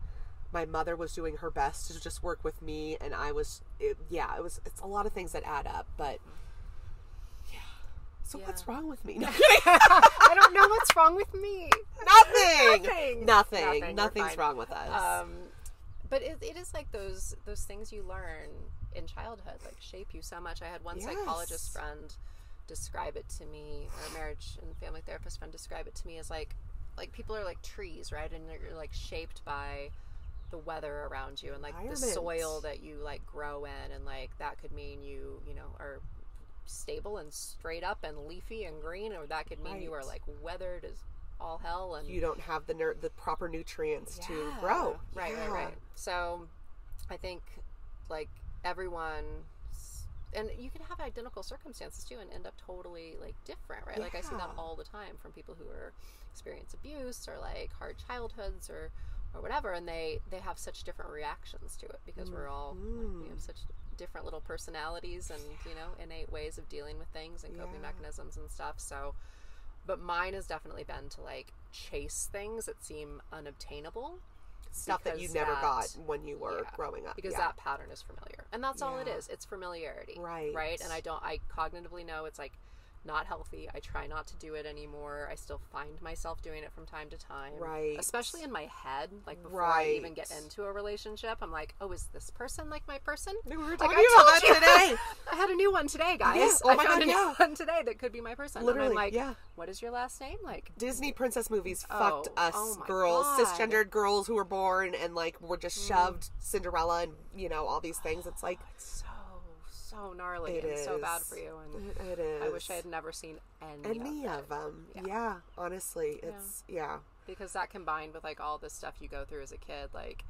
my mother was doing her best to just work with me and i was it, yeah it was it's a lot of things that add up but yeah. So what's wrong with me? No, I don't know what's wrong with me. nothing! Nothing. nothing. Nothing, nothing's wrong with us. Um, but it, it is like those those things you learn in childhood, like shape you so much. I had one psychologist friend describe it to me, or a marriage and family therapist friend describe it to me as like like people are like trees, right? And you're like shaped by the weather around you and like the soil that you like grow in and like that could mean you you know are stable and straight up and leafy and green or that could mean you are like weathered as all hell and you don't have the ner- the proper nutrients to grow Right, Yeah. right, right. So I think like everyone and you can have identical circumstances too and end up totally like different, right? Like I see that all the time from people who are experience abuse or like hard childhoods or or whatever and they they have such different reactions to it because we're all like, we mm. have such different little personalities and you know innate ways of dealing with things and coping Yeah. mechanisms and stuff so but mine has definitely been to like chase things that seem unobtainable stuff that you never that- got when you were yeah, growing up. Because yeah. that pattern is familiar. And that's all it is. It's familiarity Right. right? And i don't i cognitively know it's like not healthy i try not to do it anymore i still find myself doing it from time to time Right. especially in my head like before i even get into a relationship i'm like oh is this person like my person we were Like, talking I about that today I had a new one today, guys. Yeah. Oh I my found God, a new yeah. one today that could be my person. Literally, and I'm like, yeah. what is your last name? Like, Disney princess movies Oh, fucked us oh girls, God. Mm. cisgendered girls who were born and like were just shoved Cinderella and you know all these things. It's like it's so so gnarly It and so bad for you. And it is. I wish I had never seen any, any of, of them. Yeah. Yeah. honestly, it's yeah. because that combined with like all the stuff you go through as a kid, like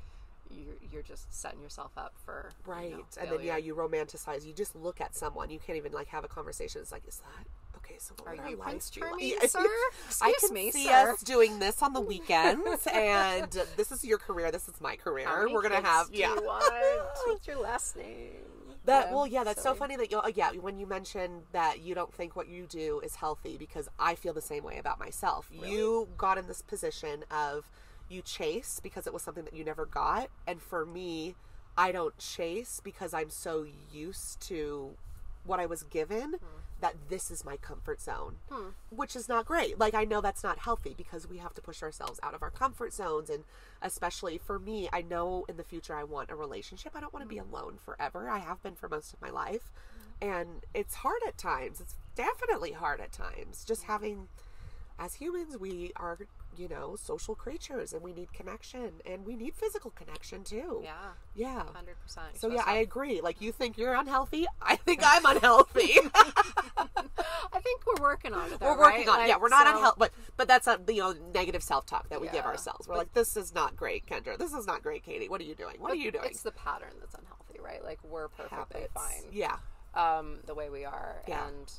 you're you're just setting yourself up for you Right. know, and then yeah, you romanticize. You just look at someone. You can't even like have a conversation. It's like, is that okay? So what Are would our you life Prince like? Yeah. sir? I can me, see sir. us doing this on the weekends, and this is your career. This is my career. We're gonna have do yeah. You want? What's your last name? That well, yeah, that's so funny that you uh, yeah when you mentioned that you don't think what you do is healthy because I feel the same way about myself. You got in this position of you chase because it was something that you never got, and for me, I don't chase because I'm so used to what I was given hmm. That this is my comfort zone, hmm. which is not great. Like I know that's not healthy because we have to push ourselves out of our comfort zones, and especially for me, I know in the future I want a relationship. I don't want to be hmm. alone forever. I have been for most of my life, and it's hard at times. It's definitely hard at times. Just having, as humans, we are you know social creatures, and we need connection, and we need physical connection too. Yeah, Yeah. hundred percent. So yeah, I agree. Like you think you're unhealthy, I think I'm unhealthy. I think we're working on it. Though, we're working right? on. Like, yeah, we're not so- unhealthy, but but that's a you know negative self talk that we give ourselves. We're like, this is not great, Kendra. This is not great, Katy. What are you doing? What are you doing? It's the pattern that's unhealthy, right? Like we're perfectly Habits. fine, Yeah, um, the way we are, Yeah. and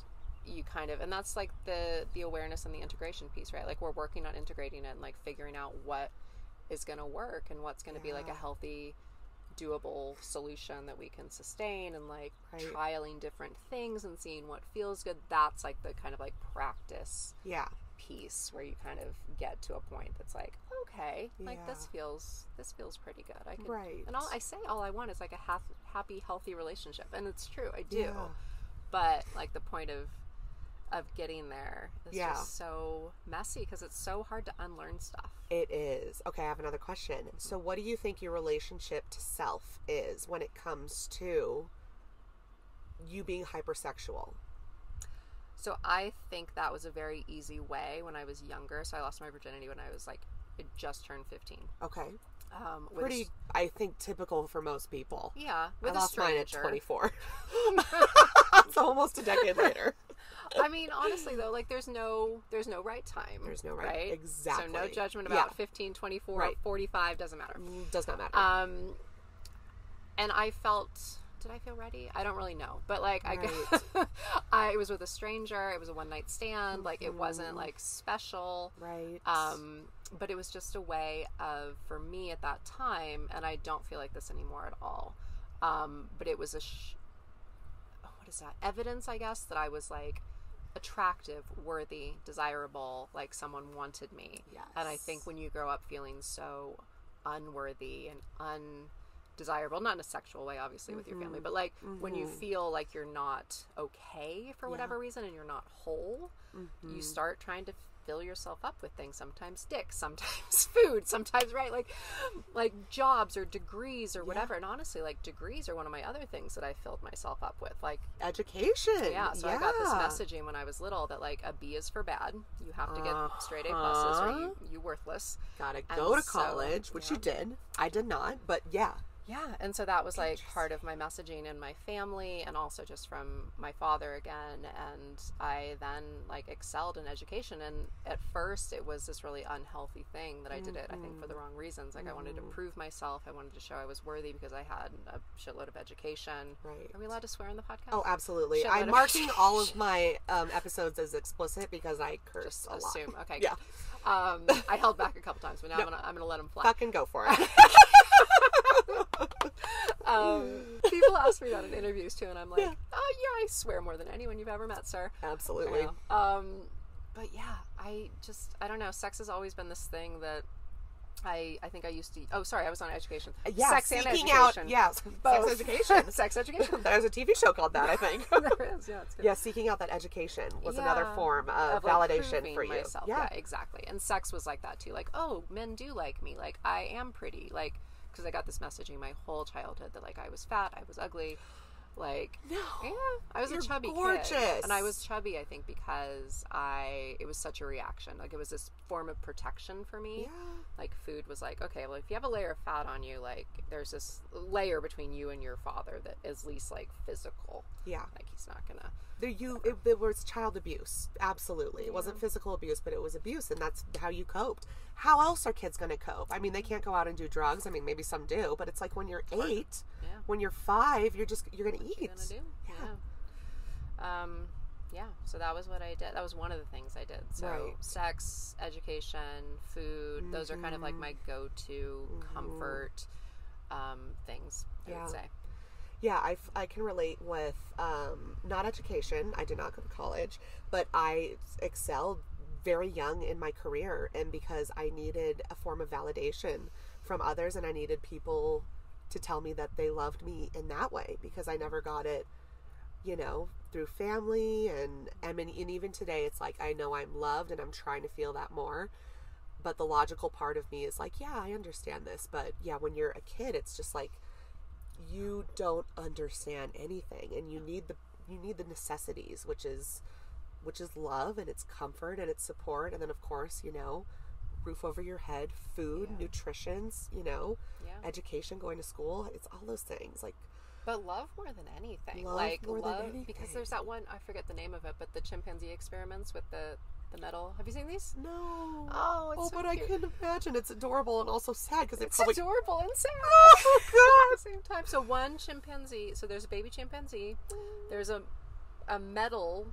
you kind of and that's like the the awareness and the integration piece right like we're working on integrating it and like figuring out what is going to work and what's going to be like a healthy doable solution that we can sustain and like Right. trialing different things and seeing what feels good that's like the kind of like practice Yeah. piece where you kind of get to a point that's like okay like this feels this feels pretty good i can Right. and all i say all i want is like a half, happy healthy relationship and it's true i do Yeah. but like the point of of getting there is Yeah. just so messy because it's so hard to unlearn stuff It is. Okay, I have another question. So, what do you think your relationship to self is when it comes to you being hypersexual? so i think that was a very easy way when i was younger so i lost my virginity when i was like it just turned 15 Okay. Um Pretty, I think, typical for most people. yeah I with a lost mine at 24. so, almost a decade later. I mean, honestly though, like there's no there's no right time. There's no right- exactly. So no judgment Yeah. about 15, 24, Right. 45 doesn't matter. Mm, Does not matter. Um and I felt did I feel ready? I don't really know. But like I Right. I was with a stranger. It was a one night stand. Like it Mm-hmm. wasn't like special. right. Um but it was just a way of for me at that time and I don't feel like this anymore at all. Um but it was a sh- what is that? Evidence, I guess, that I was like attractive, worthy, desirable, like someone wanted me. Yes. And I think when you grow up feeling so unworthy and undesirable, not in a sexual way, obviously, with your Mm-hmm. family, but like when you feel like you're not okay for whatever reason and you're not whole, Mm-hmm. you start trying to fill yourself up with things sometimes dick sometimes food sometimes right like like jobs or degrees or whatever and honestly like degrees are one of my other things that i filled myself up with like Education. yeah, so I got this messaging when I was little that like a B is for bad. You have to get straight A pluses or you, you worthless. Gotta And go to so- college, which you did. I did not, but yeah. Yeah, and so that was like part of my messaging in my family and also just from my father again and I then like excelled in education and at first it was this really unhealthy thing that I did it I think for the wrong reasons like I wanted to prove myself I wanted to show I was worthy because I had a shitload of education. Right. Are we allowed to swear on the podcast? Oh, absolutely. Shitload I'm marking all of my um, episodes as explicit because I curse Just a lot. assume. Okay. Yeah. Um, I held back a couple times, but now I'm gonna I'm gonna let them fly. Fucking go for it. Um, people ask me that in interviews too, and I'm like, oh yeah, I swear more than anyone you've ever met, sir. Absolutely. Um, but yeah, I just I don't know. Sex has always been this thing that I I think I used to. Oh, sorry, I was on education. Yeah, sex and education. out. Yes, Both. sex education. sex education. There's a TV show called that, I think. there is. Yeah, it's good. yeah, seeking out that education was another form of, of, validation for you. Myself. Yeah. exactly. And sex was like that too. Like, oh, men do like me. Like, I am pretty. Like, because I got this messaging my whole childhood that like I was fat, I was ugly. Like, No, yeah, I was a chubby gorgeous. kid, and I was chubby. I think because I it was such a reaction. Like, it was this form of protection for me. Yeah. Like, food was like, okay, well, if you have a layer of fat on you, like, there's this layer between you and your father that is least like physical. Yeah. Like, he's not gonna. There you it, it was child abuse. Absolutely. It wasn't physical abuse, but it was abuse and that's how you coped. How else are kids going to cope? I mean, they can't go out and do drugs. I mean, maybe some do, but it's like when you're 8, Yeah. when you're 5, you're just you're going to eat. gonna do? Yeah. Um, yeah. So that was what I did. That was one of the things I did. So Right. sex, education, food. Those are kind of like Mm-hmm. my go-to comfort um, things. I Yeah. would say. Yeah, I, I can relate with um, not education. I did not go to college, but I excelled very young in my career, and because I needed a form of validation from others, and I needed people to tell me that they loved me in that way because I never got it, you know, through family, and mean, and even today, it's like I know I'm loved, and I'm trying to feel that more. But the logical part of me is like, yeah, I understand this, but yeah, when you're a kid, it's just like you don't understand anything and you need the you need the necessities which is which is love and it's comfort and it's support and then of course you know roof over your head food nutrition's you know Yeah. education going to school it's all those things like But love more than anything. Love like more than love anything. because there's that one I forget the name of it, but the chimpanzee experiments with the the metal. Have you seen these? no Oh, it's oh, so but i cute. can imagine it's adorable and also sad because It's probably adorable and sad. oh at the same time. So one chimpanzee. So there's a baby chimpanzee. There's a a metal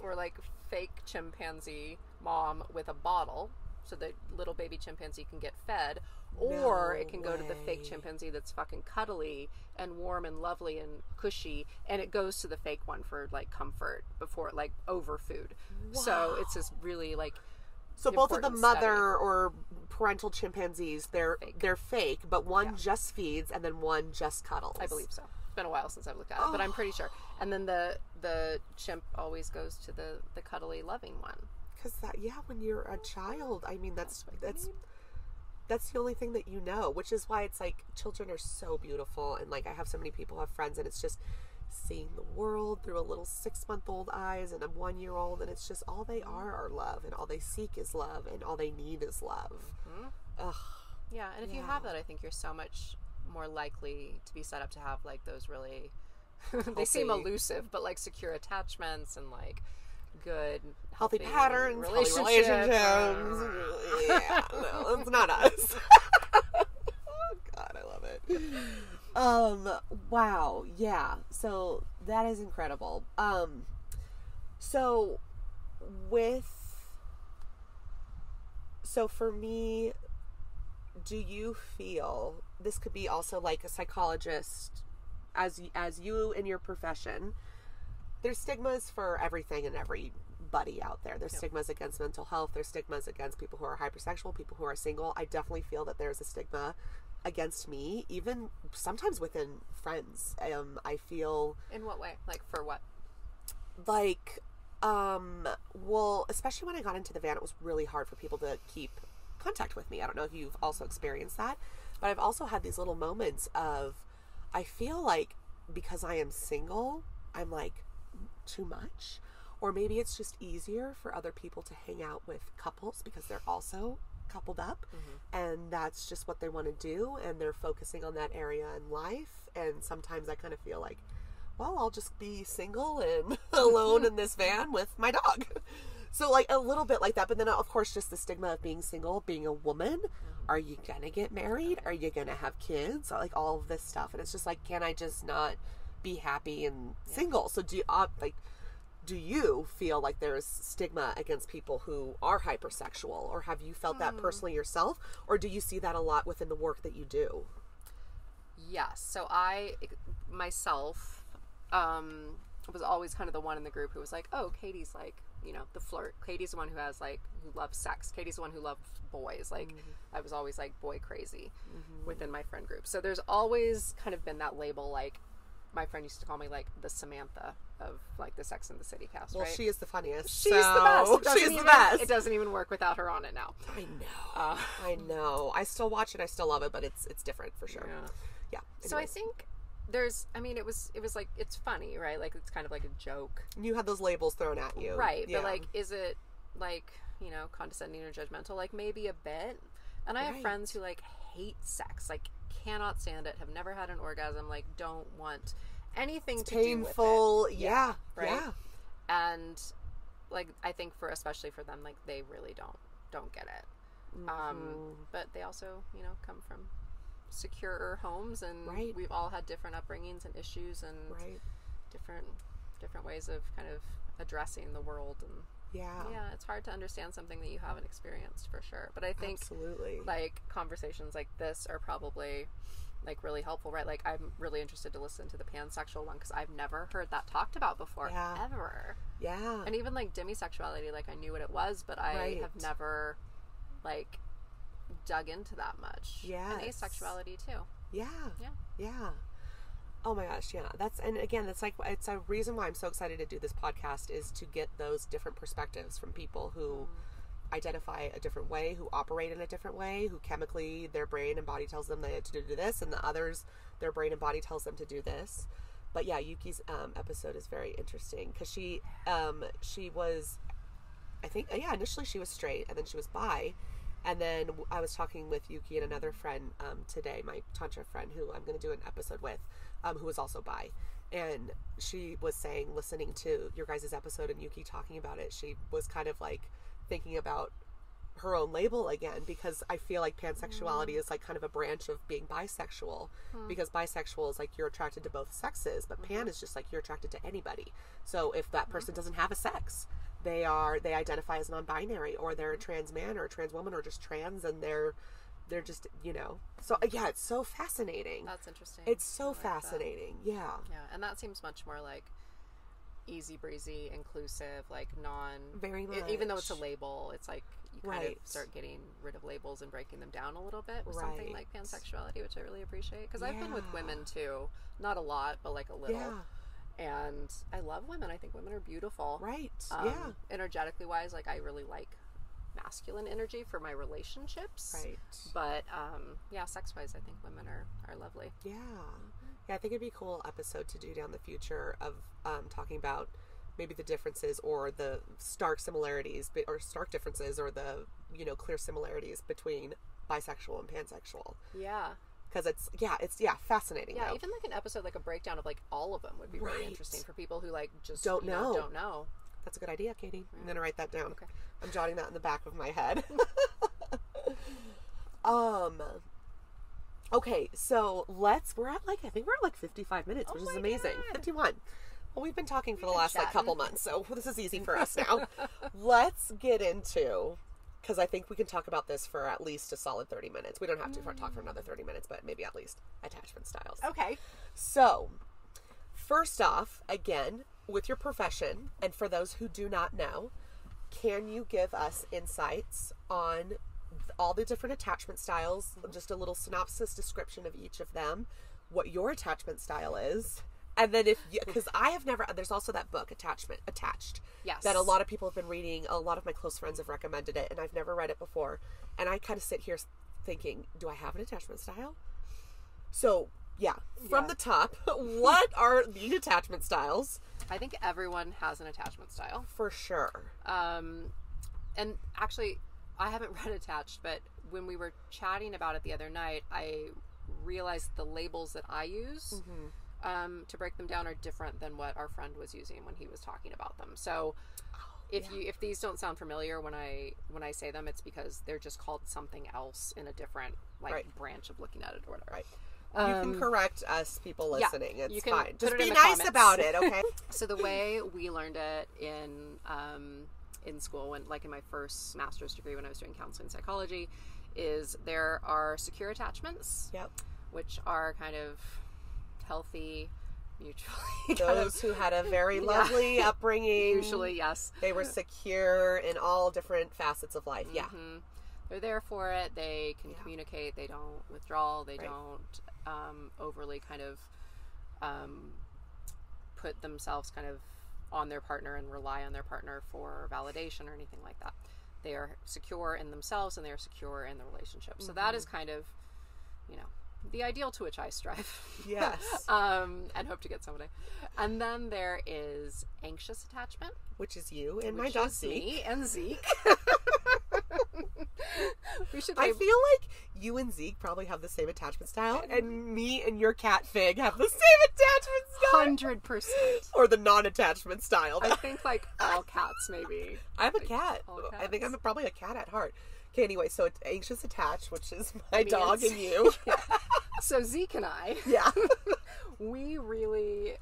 or like fake chimpanzee mom with a bottle so the little baby chimpanzee can get fed or No it can go to the fake chimpanzee that's fucking cuddly and warm and lovely and cushy and it goes to the fake one for like comfort before like over food so it's this really like So both of the mother study. or parental chimpanzees, they're Fake. they're fake, but one Yeah. just feeds and then one just cuddles. I believe so. It's been a while since I've looked at it, but I'm pretty sure. Oh. And then the the chimp always goes to the the cuddly, loving one. Because that, yeah, when you're a child, I mean, that's That's that's that's the only thing that you know, which is why it's like children are so beautiful, and like I have so many people have friends, and it's just seeing the world through a little six month old eyes and a one year old, and it's just all they are are love, and all they seek is love, and all they need is love. Mm-hmm. Ugh. Yeah, and if you have that, I think you're so much more likely to be set up to have like those really. they seem elusive, but like secure attachments and like good Healthy patterns, healthy relationships. relationships. yeah, no, it's not us. oh God, I love it. Um, wow, yeah. So that is incredible. Um, so with, so for me, do you feel this could be also like a psychologist, as as you in your profession? There's stigmas for everything and everybody out there. There's stigmas against mental health. There's stigmas against people who are hypersexual, people who are single. I definitely feel that there's a stigma against me, even sometimes within friends. Um, I feel In what way? Like for what? like, um, well, especially when I got into the van, it was really hard for people to keep contact with me. I don't know if you've also experienced that, but I've also had these little moments of, I feel like because I am single, I'm like too much. Or maybe it's just easier for other people to hang out with couples because they're also coupled up mm-hmm. and that's just what they want to do and they're focusing on that area in life. And sometimes I kind of feel like, well, I'll just be single and alone in this van with my dog. So, like, a little bit like that. But then, of course, just the stigma of being single, being a woman. Mm-hmm. Are you going to get married? Are you going to have kids? Like, all of this stuff. And it's just like, can I just not be happy and single? So, do you, uh, like, do you feel like there's stigma against people who are hypersexual? Or have you felt that personally yourself? Or do you see that a lot within the work that you do? Yes. So I myself um, was always kind of the one in the group who was like, "Oh, Katy's like, you know, the flirt. Katy's the one who has like who loves sex. Katy's the one who loves boys. Like, I was always like boy crazy within my friend group. So there's always kind of been that label. Like, my friend used to call me like the Samantha of like the Sex and the City cast. Well, right? she is the funniest. She's the best. It doesn't She's even, the best. It doesn't even work without her on it now. I know. Uh, I know. I still watch it. I still love it, but it's it's different for sure. Yeah. Yeah. So I think there's. I mean, it was it was like it's funny, right? Like it's kind of like a joke. you had those labels thrown at you, Right, Yeah. but like, is it like you know condescending or judgmental? Like maybe a bit. And I have friends who like hate sex, like cannot stand it, have never had an orgasm, like don't want anything to painful. do with it. Yeah. right? Yeah. And like I think for especially for them, like they really don't don't get it. Mm-hmm. Um, but they also you know come from secure homes, and Right. we've all had different upbringings and issues and Right. different different ways of kind of addressing the world and Yeah. yeah it's hard to understand something that you haven't experienced for sure but i think Absolutely. like conversations like this are probably like really helpful right like i'm really interested to listen to the pansexual one because i've never heard that talked about before Yeah. ever yeah. and even like demisexuality like i knew what it was but i Right. have never like dug into that much Yeah. and asexuality too Yeah. Yeah. Yeah. Oh my gosh, yeah. That's and again, that's like it's a reason why I'm so excited to do this podcast is to get those different perspectives from people who identify a different way, who operate in a different way, who chemically their brain and body tells them they have to do this, and the others their brain and body tells them to do this. But yeah, Yuki's um, episode is very interesting because she um, she was I think yeah initially she was straight and then she was bi and then I was talking with Yuki and another friend um, today my tantra friend who I'm going to do an episode with um, who was also bi. And she was saying listening to your guys' episode and Yuki talking about it she was kind of like thinking about her own label again because I feel like pansexuality mm. is like kind of a branch of being bisexual. Hmm. Because bisexual is like you're attracted to both sexes, but mm-hmm. pan is just like you're attracted to anybody. So if that mm-hmm. person doesn't have a sex, they are they identify as non-binary or they're a mm-hmm. trans man or a trans woman or just trans and they're they're just you know so yeah it's so fascinating That's interesting. it's so like that. fascinating yeah Yeah, and that seems much more like easy breezy, inclusive, like non. Very e- even though it's a label, it's like you kind Right. of start getting rid of labels and breaking them down a little bit with something like pansexuality, which I really appreciate because I've been with women too, not a lot, but like a little. yeah And I love women. I think women are beautiful. right Um, yeah Energetically wise, like I really like masculine energy for my relationships. right But um, yeah, sex wise, I think women are, are lovely. Yeah. Yeah, I think it'd be a cool episode to do down the future of um, talking about maybe the differences or the stark similarities, but- or stark differences or the, you know, clear similarities between bisexual and pansexual. Yeah. Because it's, yeah, it's, yeah, fascinating. Yeah, though. even like an episode like a breakdown of like all of them would be really interesting for people who like just Don't you know. don't know. That's a good idea, Katy. I'm going to write that down. Okay. I'm jotting that in the back of my head. um, okay, so let's, we're at like, I think we're at like 55 minutes, Oh which is amazing. God. 51. Well, we've been talking for the last like couple months, so this is easy for us now. let's get into, because I think we can talk about this for at least a solid 30 minutes. We don't have to for, talk for another 30 minutes, but maybe at least attachment styles. Okay. So, first off, again, with your profession, and for those who do not know, can you give us insights on all the different attachment styles? Just a little synopsis description of each of them, what your attachment style is. And then if because I have never there's also that book attachment attached Yes. that a lot of people have been reading a lot of my close friends have recommended it and I've never read it before and I kind of sit here thinking do I have an attachment style so yeah, from Yeah. the top, what are the attachment styles? I think everyone has an attachment style. For sure. Um, and actually, I haven't read Attached, but when we were chatting about it the other night, I realized the labels that I use Mm-hmm. um, to break them down are different than what our friend was using when he was talking about them. So. If you if these don't sound familiar when I when I say them, it's because they're just called something else in a different like Right. branch of looking at it or whatever. Right. You can correct us people Um, yeah, listening. It's you can fine. Just it be nice comments. about it, okay? So the way we learned it in um, in school, when like in my first master's degree when I was doing counseling psychology, is there are secure attachments, yep. which are kind of healthy, mutually. kind of- Those who had a very lovely upbringing. usually yes. They were secure in all different facets of life. Yeah. They're there for it. They can Yeah. communicate. They don't withdraw. They Right. don't um, overly kind of um, put themselves kind of on their partner and rely on their partner for validation or anything like that. They are secure in themselves and they are secure in the relationship. So that is kind of, you know, the ideal to which I strive. Yes. um, and hope to get someday. And then there is anxious attachment, Which is you and my dog Zeke. me and Zeke. we should I feel like you and Zeke probably have the same attachment style, and me and your cat Fig have the same attachment style. hundred percent. Or the non attachment style. I think like all cats maybe. I'm a cat. I think. I'm probably a cat at heart. Okay, anyway, so it's anxious attached, which is my Me dog and and you. So Zeke and I, yeah. we really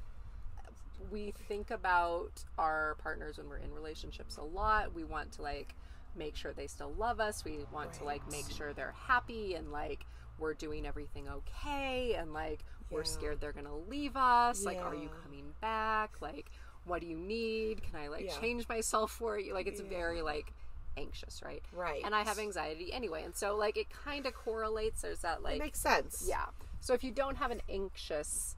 we think about our partners when we're in relationships a lot. We want to like make sure they still love us. We want to like make sure they're happy and like we're doing everything okay and like we're scared they're going to leave us. Like are you coming back? Like what do you need? Can I like Yeah. change myself for you? Like it's Yeah. very like anxious, right? Right. And I have anxiety anyway. And so like it kind of correlates. There's that It like makes sense. yeah. So if you don't have an anxious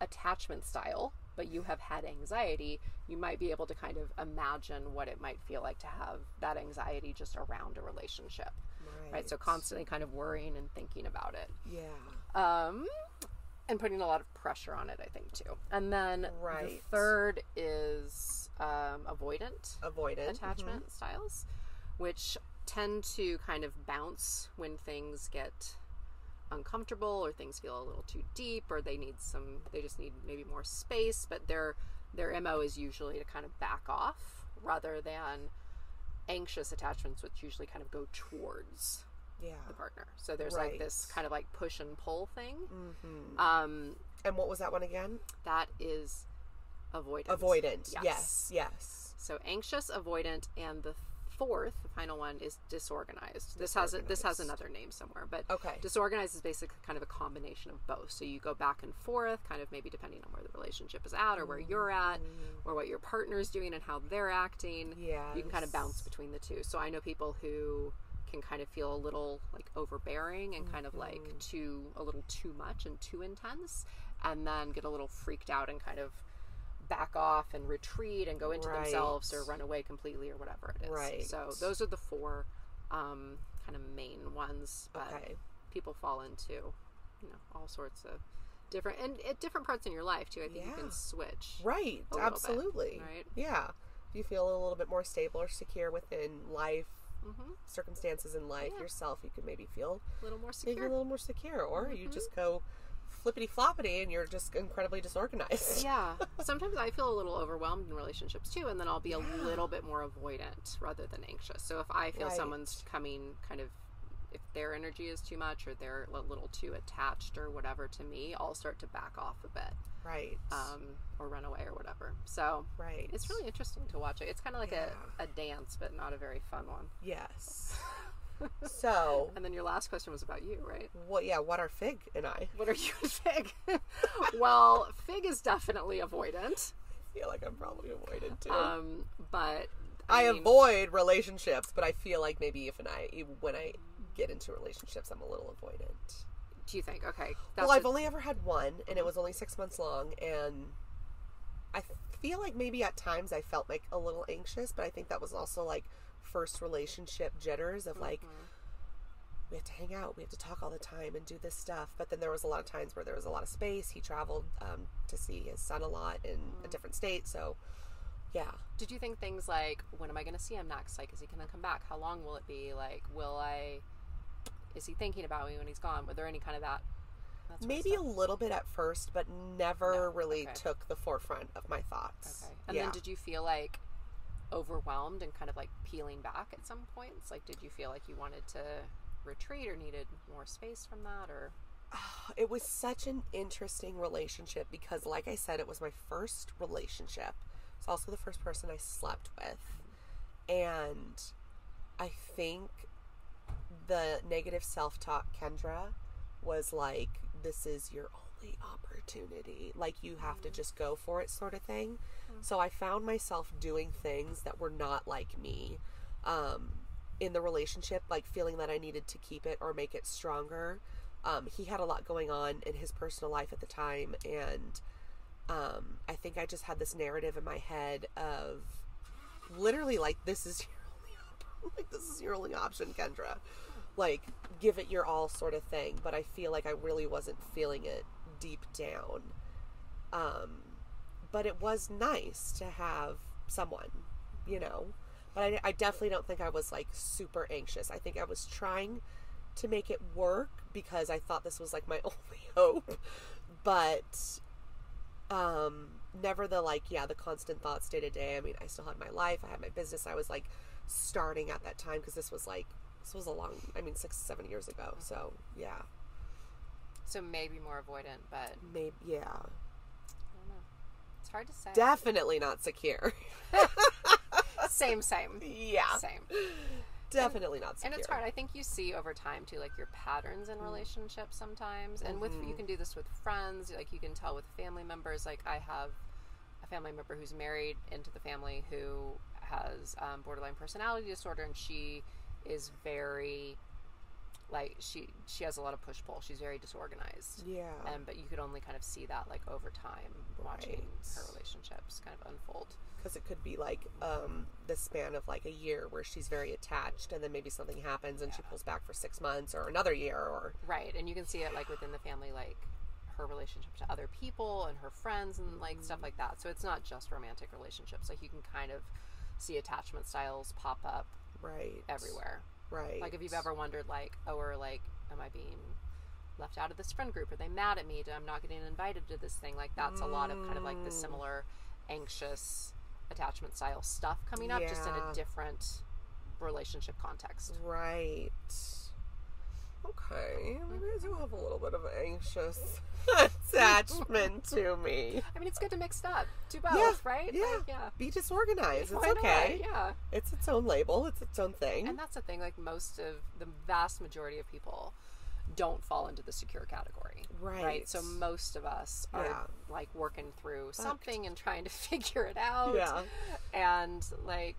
attachment style, but you have had anxiety, you might be able to kind of imagine what it might feel like to have that anxiety just around a relationship. Right. So constantly kind of worrying and thinking about it. Yeah. Um and putting a lot of pressure on it, I think too. And then the third is um, avoidant Avoidant. attachment styles, which tend to kind of bounce when things get uncomfortable or things feel a little too deep or they need some they just need maybe more space but their their mo is usually to kind of back off rather than anxious attachments, which usually kind of go towards Yeah. the partner. So there's like this kind of like push and pull thing. Mm-hmm. Um, And what was that one again? that is avoidance. Avoidant. Yes. Yes. Yes. So anxious, avoidant, and the fourth, the final one, is disorganized. This has a, this has another name somewhere, but Okay. disorganized is basically kind of a combination of both. So you go back and forth, kind of maybe depending on where the relationship is at, or where you're at, mm. or what your partner's doing and how they're acting. Yeah. You can kind of bounce between the two. So I know people who can kind of feel a little like overbearing and kind of like mm-hmm. too a little too much and too intense and then get a little freaked out and kind of back off and retreat and go into Right. themselves or run away completely or whatever it is. Right. So those are the four um, kind of main ones, but Okay. people fall into you know all sorts of different and at different parts in your life too. I think you can switch. Right. a little bit, Absolutely. right? Yeah. If you feel a little bit more stable or secure within life, hmm circumstances in life, Yeah. yourself, you can maybe feel A little more maybe secure. a little more secure, or you Mhm. just go flippity floppity and you're just incredibly disorganized. yeah sometimes i feel a little overwhelmed in relationships too and then i'll be a Yeah. little bit more avoidant rather than anxious so if i feel Right. someone's coming kind of if their energy is too much or they're a little too attached or whatever to me i'll start to back off a bit Right. um, or run away or whatever so right. it's really interesting to watch it it's kind of like Yeah. a, a dance but not a very fun one yes. so, and then your last question was about you right Well, Yeah. What are Fig and I? what are you and fig well fig is definitely avoidant I feel like I'm probably avoided too. um, but I mean- avoid relationships, but I feel like maybe if and I when I get into relationships, I'm a little avoidant. Do you think? Okay. well, I've only ever had one, and it was only six months long, and I feel like maybe at times I felt like a little anxious, but I think that was also like first relationship jitters of like we have to hang out, we have to talk all the time and do this stuff. But then there was a lot of times where there was a lot of space. He traveled um, to see his son a lot in a different state, so yeah. Did you think things like, when am I going to see him next? Like, is he going to come back? How long will it be? Like, will I? Is he thinking about me when he's gone? Were there any kind of that? that sort of Maybe a little bit at first, but never No, really okay. took the forefront of my thoughts. Okay. And yeah. then did you feel like overwhelmed and kind of like peeling back at some points? Like, did you feel like you wanted to retreat or needed more space from that? Or ah, it was such an interesting relationship because, like I said, it was my first relationship. It's also the first person I slept with. And I think the negative self talk, Kendra, was like, this is your only opportunity. Like, you have to mm. just go for it, sort of thing. So I found myself doing things that were not like me um, in the relationship, like feeling that I needed to keep it or make it stronger. Um, he had a lot going on in his personal life at the time, and um, I think I just had this narrative in my head of literally like this is your only op- like this is your only option, Kendra. Like give it your all, sort of thing. But I feel like I really wasn't feeling it deep down. Um, but it was nice to have someone, you know. But I, I definitely don't think I was like super anxious. I think I was trying to make it work because I thought this was like my only hope. But um never the like yeah the constant thoughts day to day i mean i still had my life i had my business i was like starting at that time because this was like this was a long i mean six seven years ago so yeah so maybe more avoidant, but maybe yeah I don't know. It's hard to say. definitely not secure same, same, yeah same. definitely not secure And it's hard. I think you see over time too, like your patterns in relationships sometimes. And with you can do this with friends, like you can tell with family members. Like I have a family member who's married into the family who has um, borderline personality disorder, and she is very like she she has a lot of push pull. She's very disorganized. yeah And but you could only kind of see that like over time, watching Right. her relationships kind of unfold. because it could be like um the span of like a year where she's very attached and then maybe something happens and she pulls back for six months or another year or Right, and you can see it like within the family, like her relationship to other people and her friends and like stuff like that. So it's not just romantic relationships. Like you can kind of see attachment styles pop up right everywhere. Right Like if you've ever wondered, like, oh, or like, am I being left out of this friend group? Are they mad at me? I'm not getting invited to this thing. Like that's a lot of kind of like the mm. similar anxious attachment style stuff coming up, just in a different relationship context. Right. Okay. Maybe I do have a little bit of anxious attachment to me. I mean, it's good to mix it up. Do both, Yeah, right? yeah. Like, yeah. Be disorganized. It's Why not? okay. Yeah. It's its own label. It's its own thing. And that's the thing. Like most of the vast majority of people don't fall into the secure category. Right. right? So most of us are Yeah. like working through something and trying to figure it out. Yeah. And like,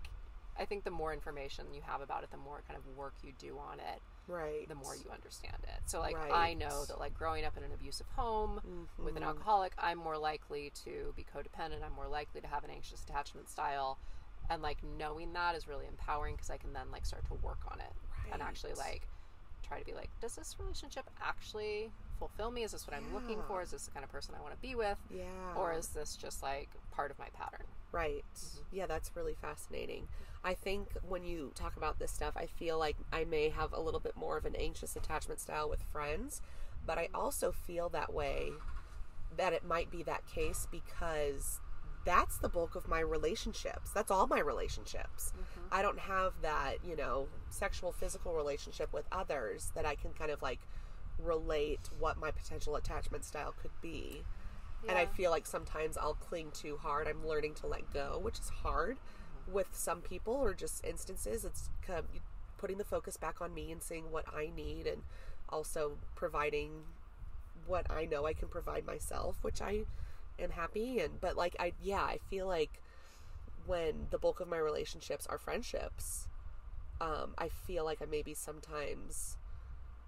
I think the more information you have about it, the more kind of work you do on it, right. the more you understand it. So like I know that like growing up in an abusive home with an Mhm. alcoholic, I'm more likely to be codependent. I'm more likely to have an anxious attachment style. And like knowing that is really empowering because I can then like start to work on it and actually like try to be like, does this relationship actually fulfill me? Is this what I'm looking for? Is this the kind of person I want to be with? Yeah. Or is this just like part of my pattern? Right. Mm-hmm. Yeah, that's really fascinating. I think when you talk about this stuff, I feel like I may have a little bit more of an anxious attachment style with friends, but I also feel that way that it might be that case because that's the bulk of my relationships. That's all my relationships. Mm-hmm. I don't have that, you know, sexual physical relationship with others that I can kind of like relate what my potential attachment style could be. And I feel like sometimes I'll cling too hard. I'm learning to let go, which is hard with some people or just instances. It's putting the focus back on me and seeing what I need and also providing what I know I can provide myself, which I am happy and but like I yeah, I feel like when the bulk of my relationships are friendships, um, I feel like I maybe sometimes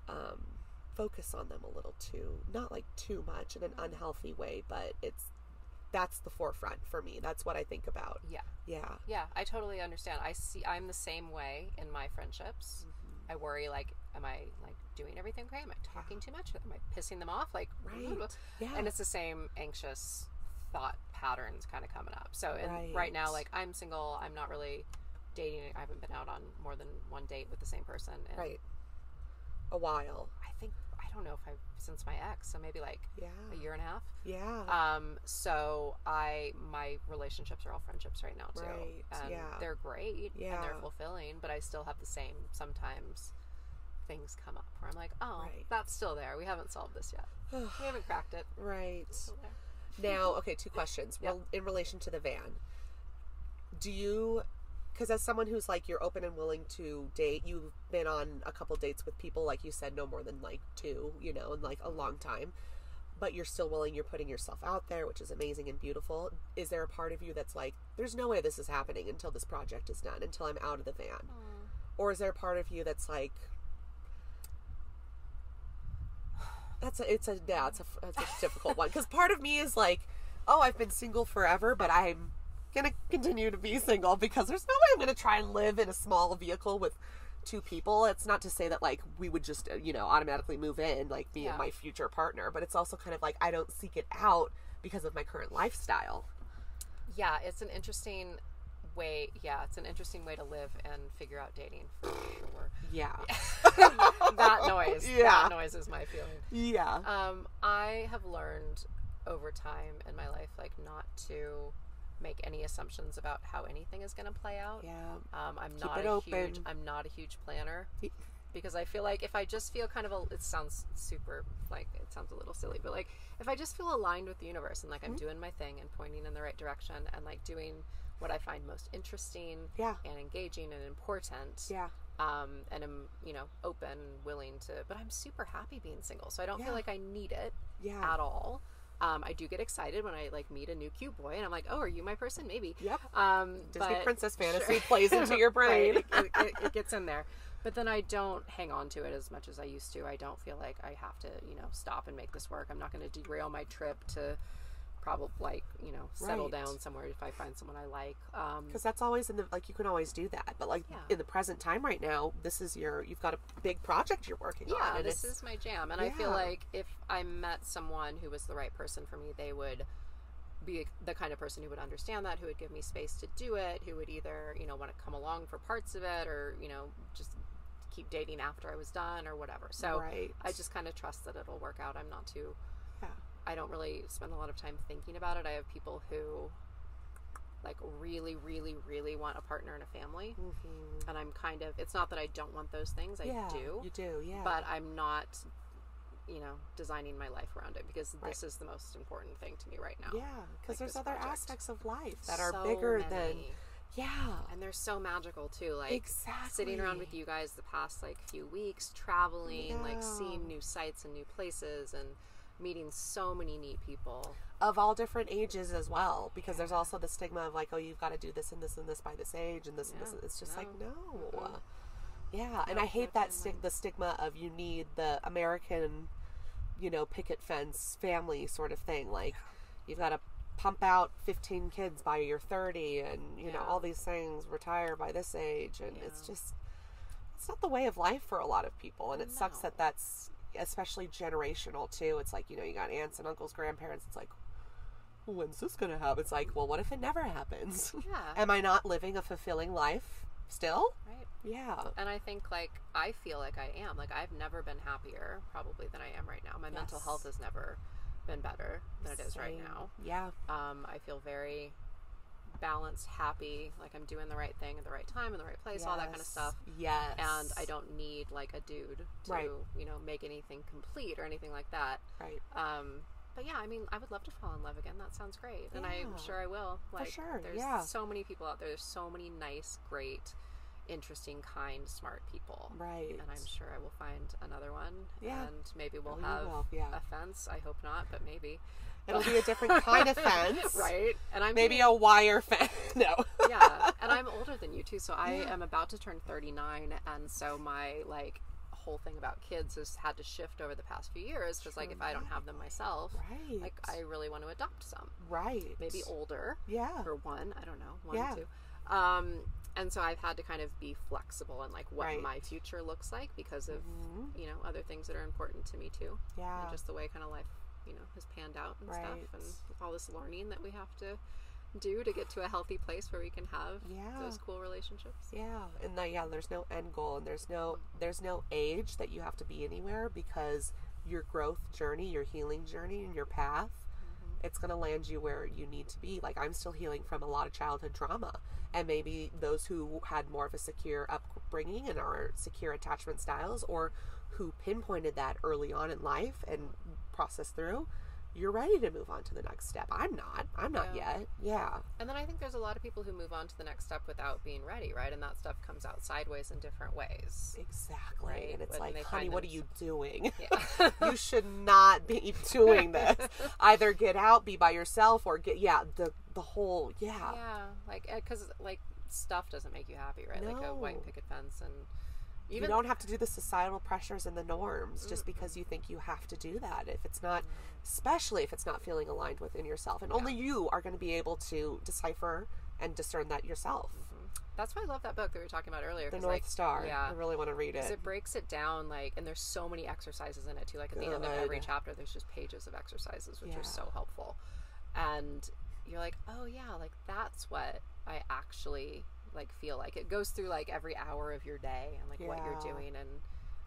um, focus on them a little too, not like too much in an unhealthy way, but it's that's the forefront for me. That's what I think about. Yeah. Yeah. Yeah, I totally understand. I see I'm the same way in my friendships. Mm-hmm. I worry like am I like doing everything okay? Am I talking too much? Am I pissing them off? Like Right. Yeah. And it's the same anxious thought patterns kind of coming up. So and right. Right. now like I'm single, I'm not really dating. I haven't been out on more than one date with the same person right. A while. I think I don't know if I've since my ex, so maybe like Yeah. a year and a half. Yeah. Um, so I my relationships are all friendships right now too, Right, and yeah. they're great and they're fulfilling. But I still have the same sometimes things come up where I'm like, oh, Right. that's still there. We haven't solved this yet. we haven't cracked it. right. It's still there. Now, okay, two questions. Yeah. Well, in relation to the van, do you, because as someone who's like you're open and willing to date, you've been on a couple dates with people, like you said, no more than like two, you know, in like a long time, but you're still willing. You're putting yourself out there, which is amazing and beautiful. Is there a part of you that's like, there's no way this is happening until this project is done, until I'm out of the van, or is there a part of you that's like? That's a it's a yeah it's a it's a difficult one because part of me is like oh I've been single forever but I'm gonna continue to be single because there's no way I'm gonna try and live in a small vehicle with two people it's not to say that like we would just you know automatically move in like me Yeah. and my future partner but it's also kind of like I don't seek it out because of my current lifestyle Yeah, it's an interesting way. Yeah, it's an interesting way to live and figure out dating for sure. yeah that noise. Yeah. That noise is my feeling. yeah Um, I have learned over time in my life, like not to make any assumptions about how anything is going to play out. yeah Um, I'm Keep not a open. huge. I'm not a huge planner because I feel like if I just feel kind of a. It sounds super like it sounds a little silly, but like if I just feel aligned with the universe and like Mm-hmm. I'm doing my thing and pointing in the right direction and like doing what I find most interesting yeah and engaging and important yeah um, and I'm you know open, willing to. But I'm super happy being single, so I don't Yeah. feel like I need it yeah at all. Um, I do get excited when I like meet a new cute boy, and I'm like, "Oh, are you my person? Maybe." Yep. Um, Disney princess fantasy Sure. plays into your brain Right, It, it, it gets in there, but then I don't hang on to it as much as I used to. I don't feel like I have to, you know, stop and make this work. I'm not going to derail my trip to probably like you know settle Right. down somewhere if I find someone I like. Um, because that's always in the like you can always do that but like Yeah. in the present time right now this is your you've got a big project you're working on yeah, this is my jam, and I feel like if I met someone who was the right person for me, they would be the kind of person who would understand that, who would give me space to do it, who would either you know want to come along for parts of it, or you know just keep dating after I was done, or whatever. So right I just kind of trust that it'll work out. I'm not too. Yeah. I don't really spend a lot of time thinking about it. I have people who like really, really, really want a partner and a family. Mhm. And I'm kind of it's not that I don't want those things, I yeah, do. You do, yeah. But I'm not you know, designing my life around it because Right. this is the most important thing to me right now. yeah, because like there's other project. aspects of life that are So bigger than yeah, and they're so magical too. Like exactly. sitting around with you guys the past like few weeks, traveling, like seeing new sights and new places and meeting so many neat people. of all different ages as well, because there's also the stigma of like, oh, you've got to do this and this and this by this age and this and this. It's just like no. Mm-mm. Yeah, and I hate that stig- the stigma of you need the American, you know, picket fence family sort of thing. Like, you've got to pump out 15 kids by you're 30, and you know all these things. Retire by this age, and it's just it's not the way of life for a lot of people, and it sucks that that's especially generational too. It's like you know you got aunts and uncles, grandparents. It's like. When's this gonna happen? It's like, well, what if it never happens? Yeah. Am I not living a fulfilling life still? right. Yeah. And I think like I feel like I am. Like I've never been happier probably than I am right now. My mental health has never been better than it is right now. Yeah. Um, I feel very balanced, happy, like I'm doing the right thing at the right time in the right place, all that kind of stuff. Yes. And I don't need like a dude to, Right. you know, make anything complete or anything like that. Right. Um, but yeah, I mean, I would love to fall in love again. That sounds great, and I'm sure I will. Like, sure, there's yeah. so many people out there. There's so many nice, great, interesting, kind, smart people. Right. And I'm sure I will find another one. Yeah. And maybe we'll Oh, have will, yeah. a fence. I hope not, but maybe. It'll be a different kind of fence. right? And I'm Maybe doing- a wire fence. no. yeah, and I'm older than you too, so I Yeah. am about to turn 39, and so my like whole thing about kids has had to shift over the past few years because like if I don't have them myself, Right. like I really want to adopt some, Right. maybe older Yeah. or one, I don't know, one Yeah. or two. Um, and so I've had to kind of be flexible in like what Right. my future looks like because of Mhm. you know other things that are important to me too, Yeah. and just the way kind of life you know has panned out and Right. stuff, and all this learning that we have to do to get to a healthy place where we can have Yeah. those cool relationships. Yeah, and the, yeah, there's no end goal, and there's no there's no age that you have to be anywhere because your growth journey, your healing journey, and your path, mm-hmm. it's gonna land you where you need to be. Like I'm still healing from a lot of childhood trauma, and maybe those who had more of a secure upbringing and are secure attachment styles, or who pinpointed that early on in life and processed through. You're ready to move on to the next step. I'm not. I'm not Yeah. yet. Yeah. And then I think there's a lot of people who move on to the next step without being ready, right? And that stuff comes out sideways in different ways. Exactly. Right, And it's when like, honey, what are you doing? Yeah. you should not be doing this. Either get out, be by yourself, or get yeah the the whole yeah yeah, like eh, because like stuff doesn't make you happy, right? Like a white picket fence and you don't have to do the societal pressures and the norms just because you think you have to do that. If it's not, especially if it's not feeling aligned within yourself, and only you are going to be able to decipher and discern that yourself. Mm-hmm. that's why I love that book that we were talking about earlier. the North like, Star. Yeah. I really want to read it. it breaks it down like, and there's so many exercises in it too. Like at the end of every chapter, there's just pages of exercises, which Yeah. are so helpful. And you're like, oh yeah, like that's what I actually like feel like. It goes through like every hour of your day and like what you're doing and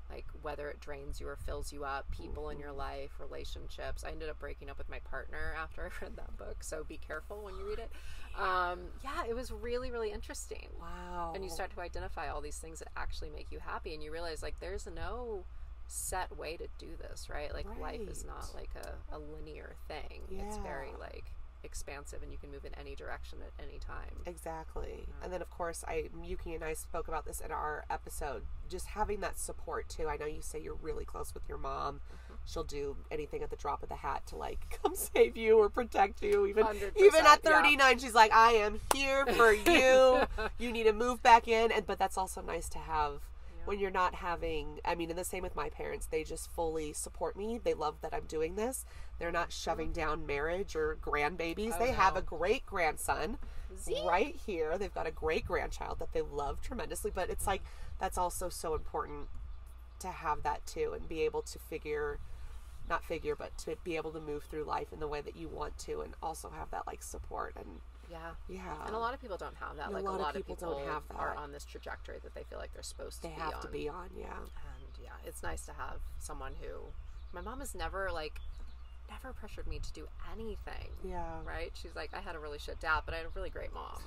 like whether it drains you or fills you up, people in your Mm-hmm. life, relationships. I ended up breaking up with my partner after I read that book, so be careful when you read it. Um, yeah, it was really, really interesting wow. and you start to identify all these things that actually make you happy and you realize like there's no set way to do this right like life is not like a, a linear thing Yeah. it's very like expansive and you can move in any direction at any time Exactly. And then of course I Yuki and I spoke about this in our episode. Just having that support too. I know you say you're really close with your mom. Mm-hmm. She'll do anything at the drop of the hat to like come save you or protect you. Even even at yeah. 39 she's like I am here for you. you need to move back in and but that's also nice to have when you're not having I mean and the same with my parents. They just fully support me. They love that I'm doing this. They're not shoving mm-hmm. down marriage or grandbabies. Oh, they have a great grandson Zee. right here. They've got a great grandchild that they love tremendously, but it's like mm-hmm. that's also so important to have that too and be able to figure not figure but to be able to move through life in the way that you want to and also have that like support and yeah yeah and a lot of people don't have that And a like lot a lot of people people, don't have that. are on this trajectory that they feel like they're supposed to they be have on to be on yeah and yeah it's nice to have someone who my mom has never like never pressured me to do anything. Yeah. Right? She's like, I had a really shit dad, but I had a really great mom.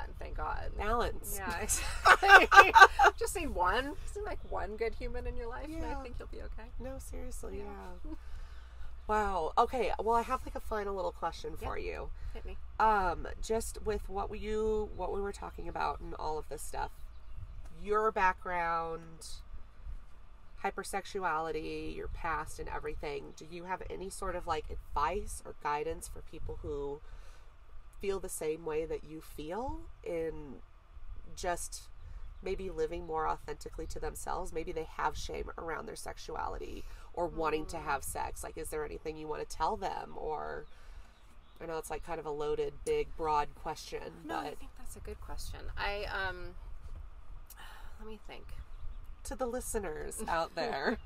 And thank God. Balance. Yeah, exactly. Just need one. Just need like one good human in your life, and I think you'll be okay. No, seriously, Yeah. yeah. Wow. Okay. Well, I have like a final little question for you. Hit me. Um, just with what we you what we were talking about and all of this stuff, your background, hypersexuality, your past, and everything. Do you have any sort of like advice or guidance for people who feel the same way that you feel in just maybe living more authentically to themselves? Maybe they have shame around their sexuality or wanting to have sex. Like, is there anything you want to tell them? Or I know it's like kind of a loaded, big, broad question, No, I think that's a good question. I um, let me think. to the listeners out there,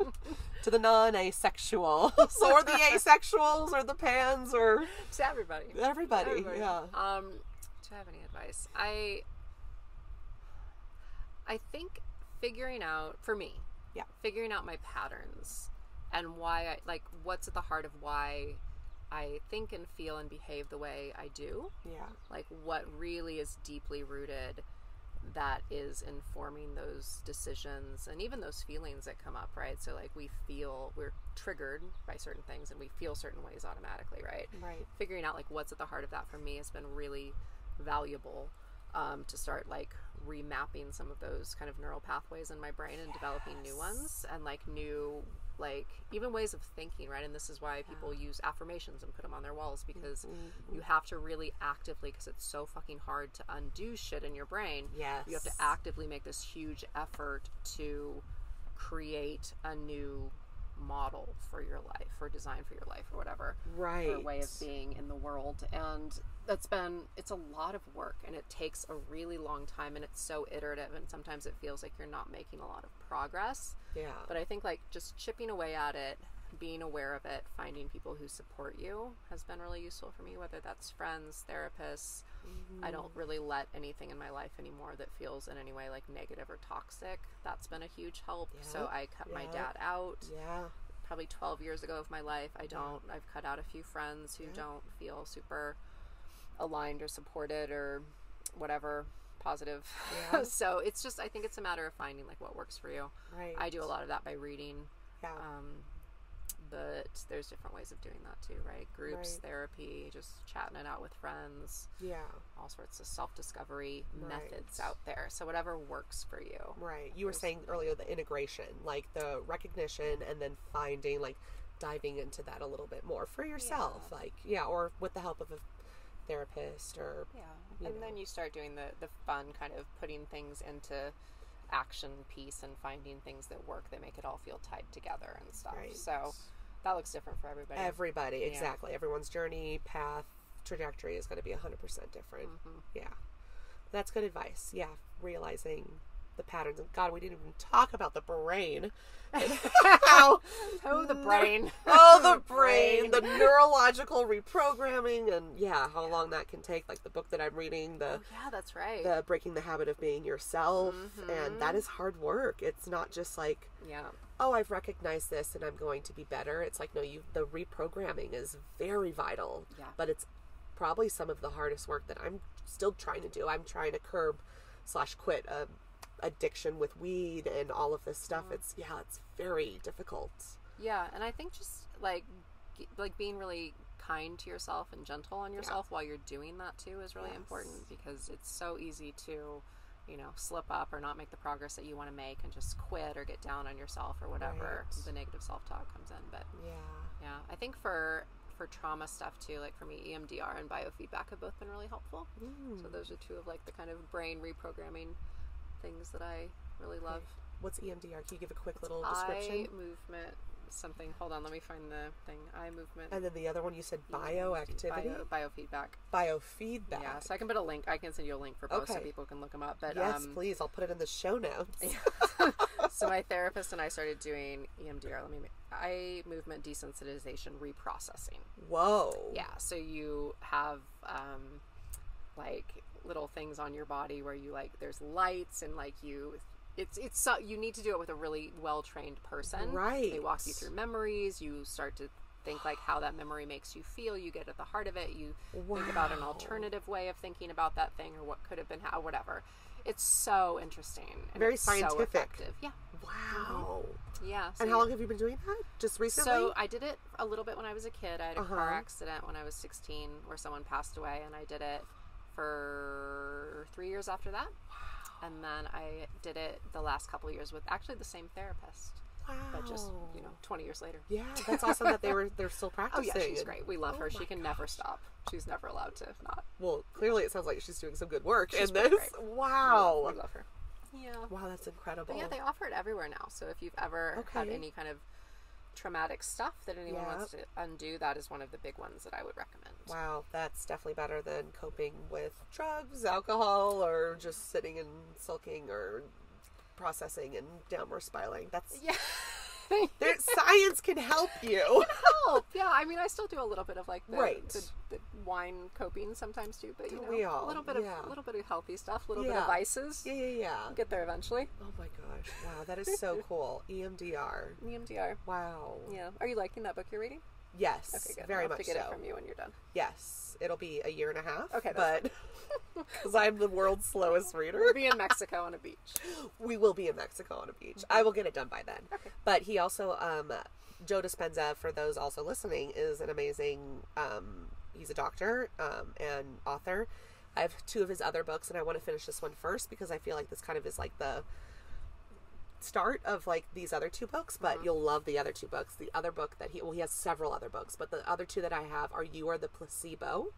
to the non-asexuals or the asexuals or the pans or To everybody. everybody, Everybody. yeah. Um, do I have any advice? I I think figuring out for me, Yeah. figuring out my patterns and why I like what's at the heart of why I think and feel and behave the way I do. Yeah. Like what really is deeply rooted that is informing those decisions and even those feelings that come up, right? So like we feel we're triggered by certain things and we feel certain ways automatically, right? Right. figuring out like what's at the heart of that for me has been really valuable um, to start like remapping some of those kind of neural pathways in my brain and developing new ones and like new like even ways of thinking right and this is why people use affirmations and put them on their walls because mm-hmm. you have to really actively because it's so fucking hard to undo shit in your brain Yes. you have to actively make this huge effort to create a new model for your life or design for your life or whatever Right. or way of being in the world and that's been it's a lot of work and it takes a really long time and it's so iterative and sometimes it feels like you're not making a lot of progress. Yeah. but i think like just chipping away at it being aware of it finding people who support you has been really useful for me whether that's friends therapists. I don't mm-hmm. really let anything in my life anymore that feels in any way like negative or toxic. That's been a huge help. So i cut my dad out. Yeah. probably 12 years ago of my life. I don't, I've cut out a few friends who don't feel super aligned or supported or whatever positive. Yeah. so it's just, I think it's a matter of finding like what works for you. Right. I do a lot of that by reading. Yeah. Um, but there's different ways of doing that too, right? Groups, Right. therapy, just chatting it out with friends, yeah. all sorts of self discovery Right. methods out there. So whatever works for you. Right. You were saying earlier the integration, like the recognition and then finding like diving into that a little bit more for yourself. Like, yeah, or with the help of a therapist or Yeah. and know. then you start doing the, the fun kind of putting things into action piece and finding things that work that make it all feel tied together and stuff. Right. So that looks different for everybody. everybody, exactly. Everyone's journey, path, trajectory is going to be 100% different. Mm-hmm. Yeah. That's good advice. Yeah, realizing the patterns. And God, we didn't even talk about the brain. How oh, the brain. oh the brain the neurological reprogramming and yeah how long that can take like the book that i'm reading the Oh, yeah, that's right. the breaking the habit of being yourself and Mm-hmm. that is hard work it's not just like yeah. oh i've recognized this and i'm going to be better it's like no you the reprogramming is very vital Yeah. but it's probably some of the hardest work that i'm still trying to do i'm trying to curb slash quit a addiction with weed and all of this stuff Mm-hmm. it's yeah it's very difficult Yeah, and I think just like like being really kind to yourself and gentle on yourself while you're doing that too is really Yes. important because it's so easy to you know slip up or not make the progress that you want to make and just quit or get down on yourself or whatever Right. the negative self-talk comes in but yeah yeah i think for for trauma stuff too like for me emdr and biofeedback have both been really helpful so those are two of like the kind of brain reprogramming things that i really love What's EMDR? Can you give a quick little description? eye movement something hold on let me find the thing eye movement and then the other one you said bioactivity, bio, biofeedback biofeedback. yeah so i can put a link i can send you a link for both so people can look them up but yes, um please. I'll put it in the show notes. so my therapist and i started doing emdr let me eye movement desensitization reprocessing Whoa. Yeah, so you have um, like little things on your body where you like there's lights and like you it's it's so you need to do it with a really well trained person. Right. They walk you through memories. You start to think like how that memory makes you feel. You get at the heart of it. You think about an alternative way of thinking about that thing or what could have been how whatever. It's so interesting. And Very so scientific. effective. Yeah. Wow. Yeah. So And how long have you been doing that? Just recently? so I did it a little bit when I was a kid. I had a car Uh-huh. accident when I was 16 where someone passed away, and I did it for three years after that. And then I did it the last couple of years with actually the same therapist, wow. but just you know 20 years later. Yeah, that's awesome that they were they're still practicing. Oh yeah, she's great. We love Oh her. She can never stop. She's never allowed to not. Well, clearly it sounds like she's doing some good work She's in this. great. Wow. we love her. Yeah. Wow, that's incredible. But yeah, they offer it everywhere now. So if you've ever had any kind of traumatic stuff that anyone wants to undo, that is one of the big ones that I would recommend. Wow, that's definitely better than coping with drugs, alcohol, or just sitting and sulking or processing and downward spiraling. That's Yeah. There, science can help you. Can help. Yeah, I mean, I still do a little bit of like the, Right. the, the wine coping sometimes too, but you know, We all, a little bit yeah. of a little bit of healthy stuff, a little bit of vices. Yeah, yeah, yeah. Get there eventually. Oh my gosh! Wow, that is so cool. EMDR. EMDR. Wow. Yeah. Are you liking that book you're reading? Yes, Okay, good. very I'll have much to get so. it from you when you're done. Yes, it'll be a year and a half. Okay, but because I'm the world's slowest reader, We'll be in Mexico on a beach. we will be in Mexico on a beach. I will get it done by then. Okay. But he also, um, Joe Dispenza, for those also listening, is an amazing. Um, he's a doctor um, and author. I have two of his other books, and I want to finish this one first because I feel like this kind of is like the start of like these other two books. But you'll love the other two books. The other book that he well, he has several other books, but the other two that I have are "You Are the Placebo."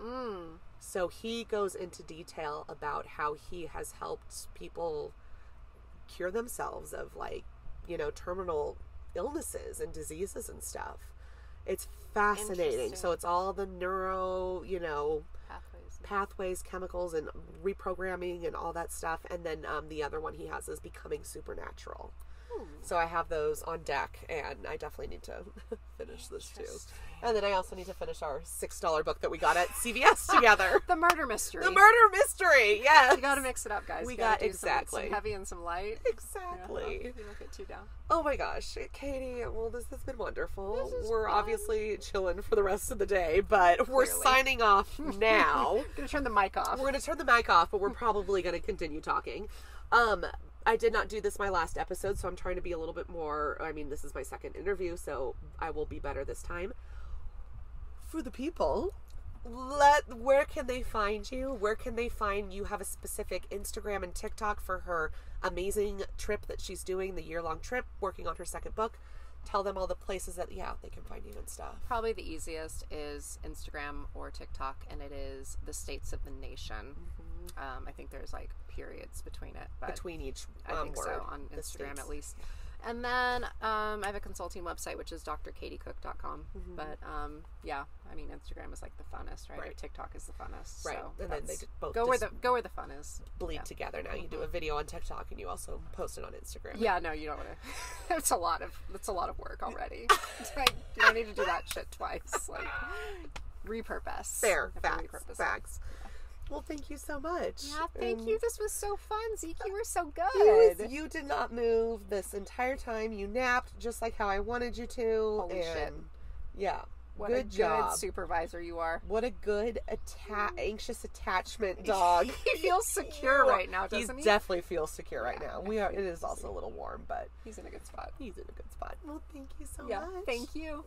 Mm. So he goes into detail about how he has helped people cure themselves of like, you know, terminal illnesses and diseases and stuff. It's fascinating. So it's all the neuro, you know, Pathways. chemicals, and reprogramming and all that stuff. And then um, the other one he has is becoming supernatural. Hmm. So I have those on deck, and I definitely need to finish this too. And then I also need to finish our six dollar book that we got at CVS together. The murder mystery. The murder mystery. Yes. You got to mix it up, guys. We You got- do some- exactly. some heavy and some light. Exactly. you don't get too down. Oh my gosh, Katy. Well, this has been wonderful. We're obviously chilling for the rest of the day, but we're signing off now. Gonna turn the mic off. we're going to turn the mic off, but we're probably going to continue talking. Um, I did not do this my last episode, so I'm trying to be a little bit more. I mean, this is my second interview, so I will be better this time. For the people, let where can they find you? Where can they find you? Have a specific Instagram and TikTok for her amazing trip that she's doing, the year long trip, working on her second book. Tell them all the places that yeah they can find you and stuff. Probably the easiest is Instagram or TikTok, and it is the States of the Nation. Um, I think there's like periods between it, but Between each, I um, think word, so on Instagram states. at least. And then um, I have a consulting website, which is drkatycook.com. But um, yeah, I mean, Instagram is like the funnest, right? Or Mm-hmm. Right. TikTok is the funnest. Right. So And then they just both go where the go where the fun is. bleed Yeah. together now. You do a video on TikTok and you also post it on Instagram. Yeah, no, you don't want to. It's a lot of that's a lot of work already. Like, you don't need to do that shit twice. Like repurpose. Fair. Facts. it. Facts. Well, thank you so much. Yeah, thank And you. This was so fun, Zeke. You were so You, good. you did not move this entire time. You napped just like how I wanted you to. Holy and shit. Yeah. What good a good job. supervisor you are. what a good atta- anxious attachment dog. he feels secure right now, doesn't he? He definitely feels secure right Yeah, now. We are. It is also a little warm, but He's in a good spot. he's in a good spot. Well, thank you so Yeah, much. Thank you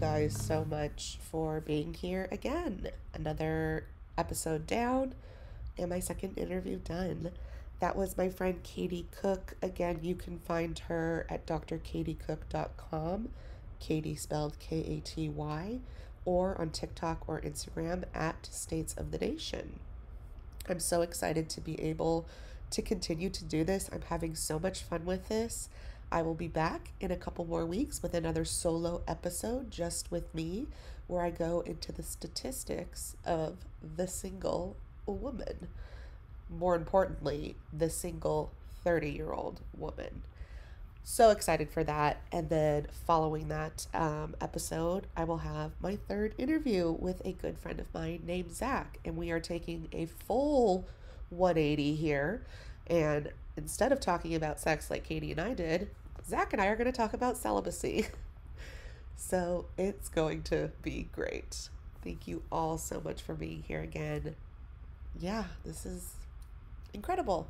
guys so much for being here again. Another episode down and my second interview done. That was my friend Katy Cook. Again, you can find her at drkatycook.com, Katy spelled K A T Y, or on TikTok or Instagram at States of the Nation. I'm so excited to be able to continue to do this. I'm having so much fun with this. I will be back in a couple more weeks with another solo episode just with me where I go into the statistics of the single woman. More importantly, the single 30 year old woman. so excited for that. And then following that um, episode, I will have my third interview with a good friend of mine named Zach. And we are taking a full 180 here. And instead of talking about sex like Katy and I did, Zach and I are going to talk about celibacy. so it's going to be great. Thank you all so much for being here again. Yeah, this is incredible.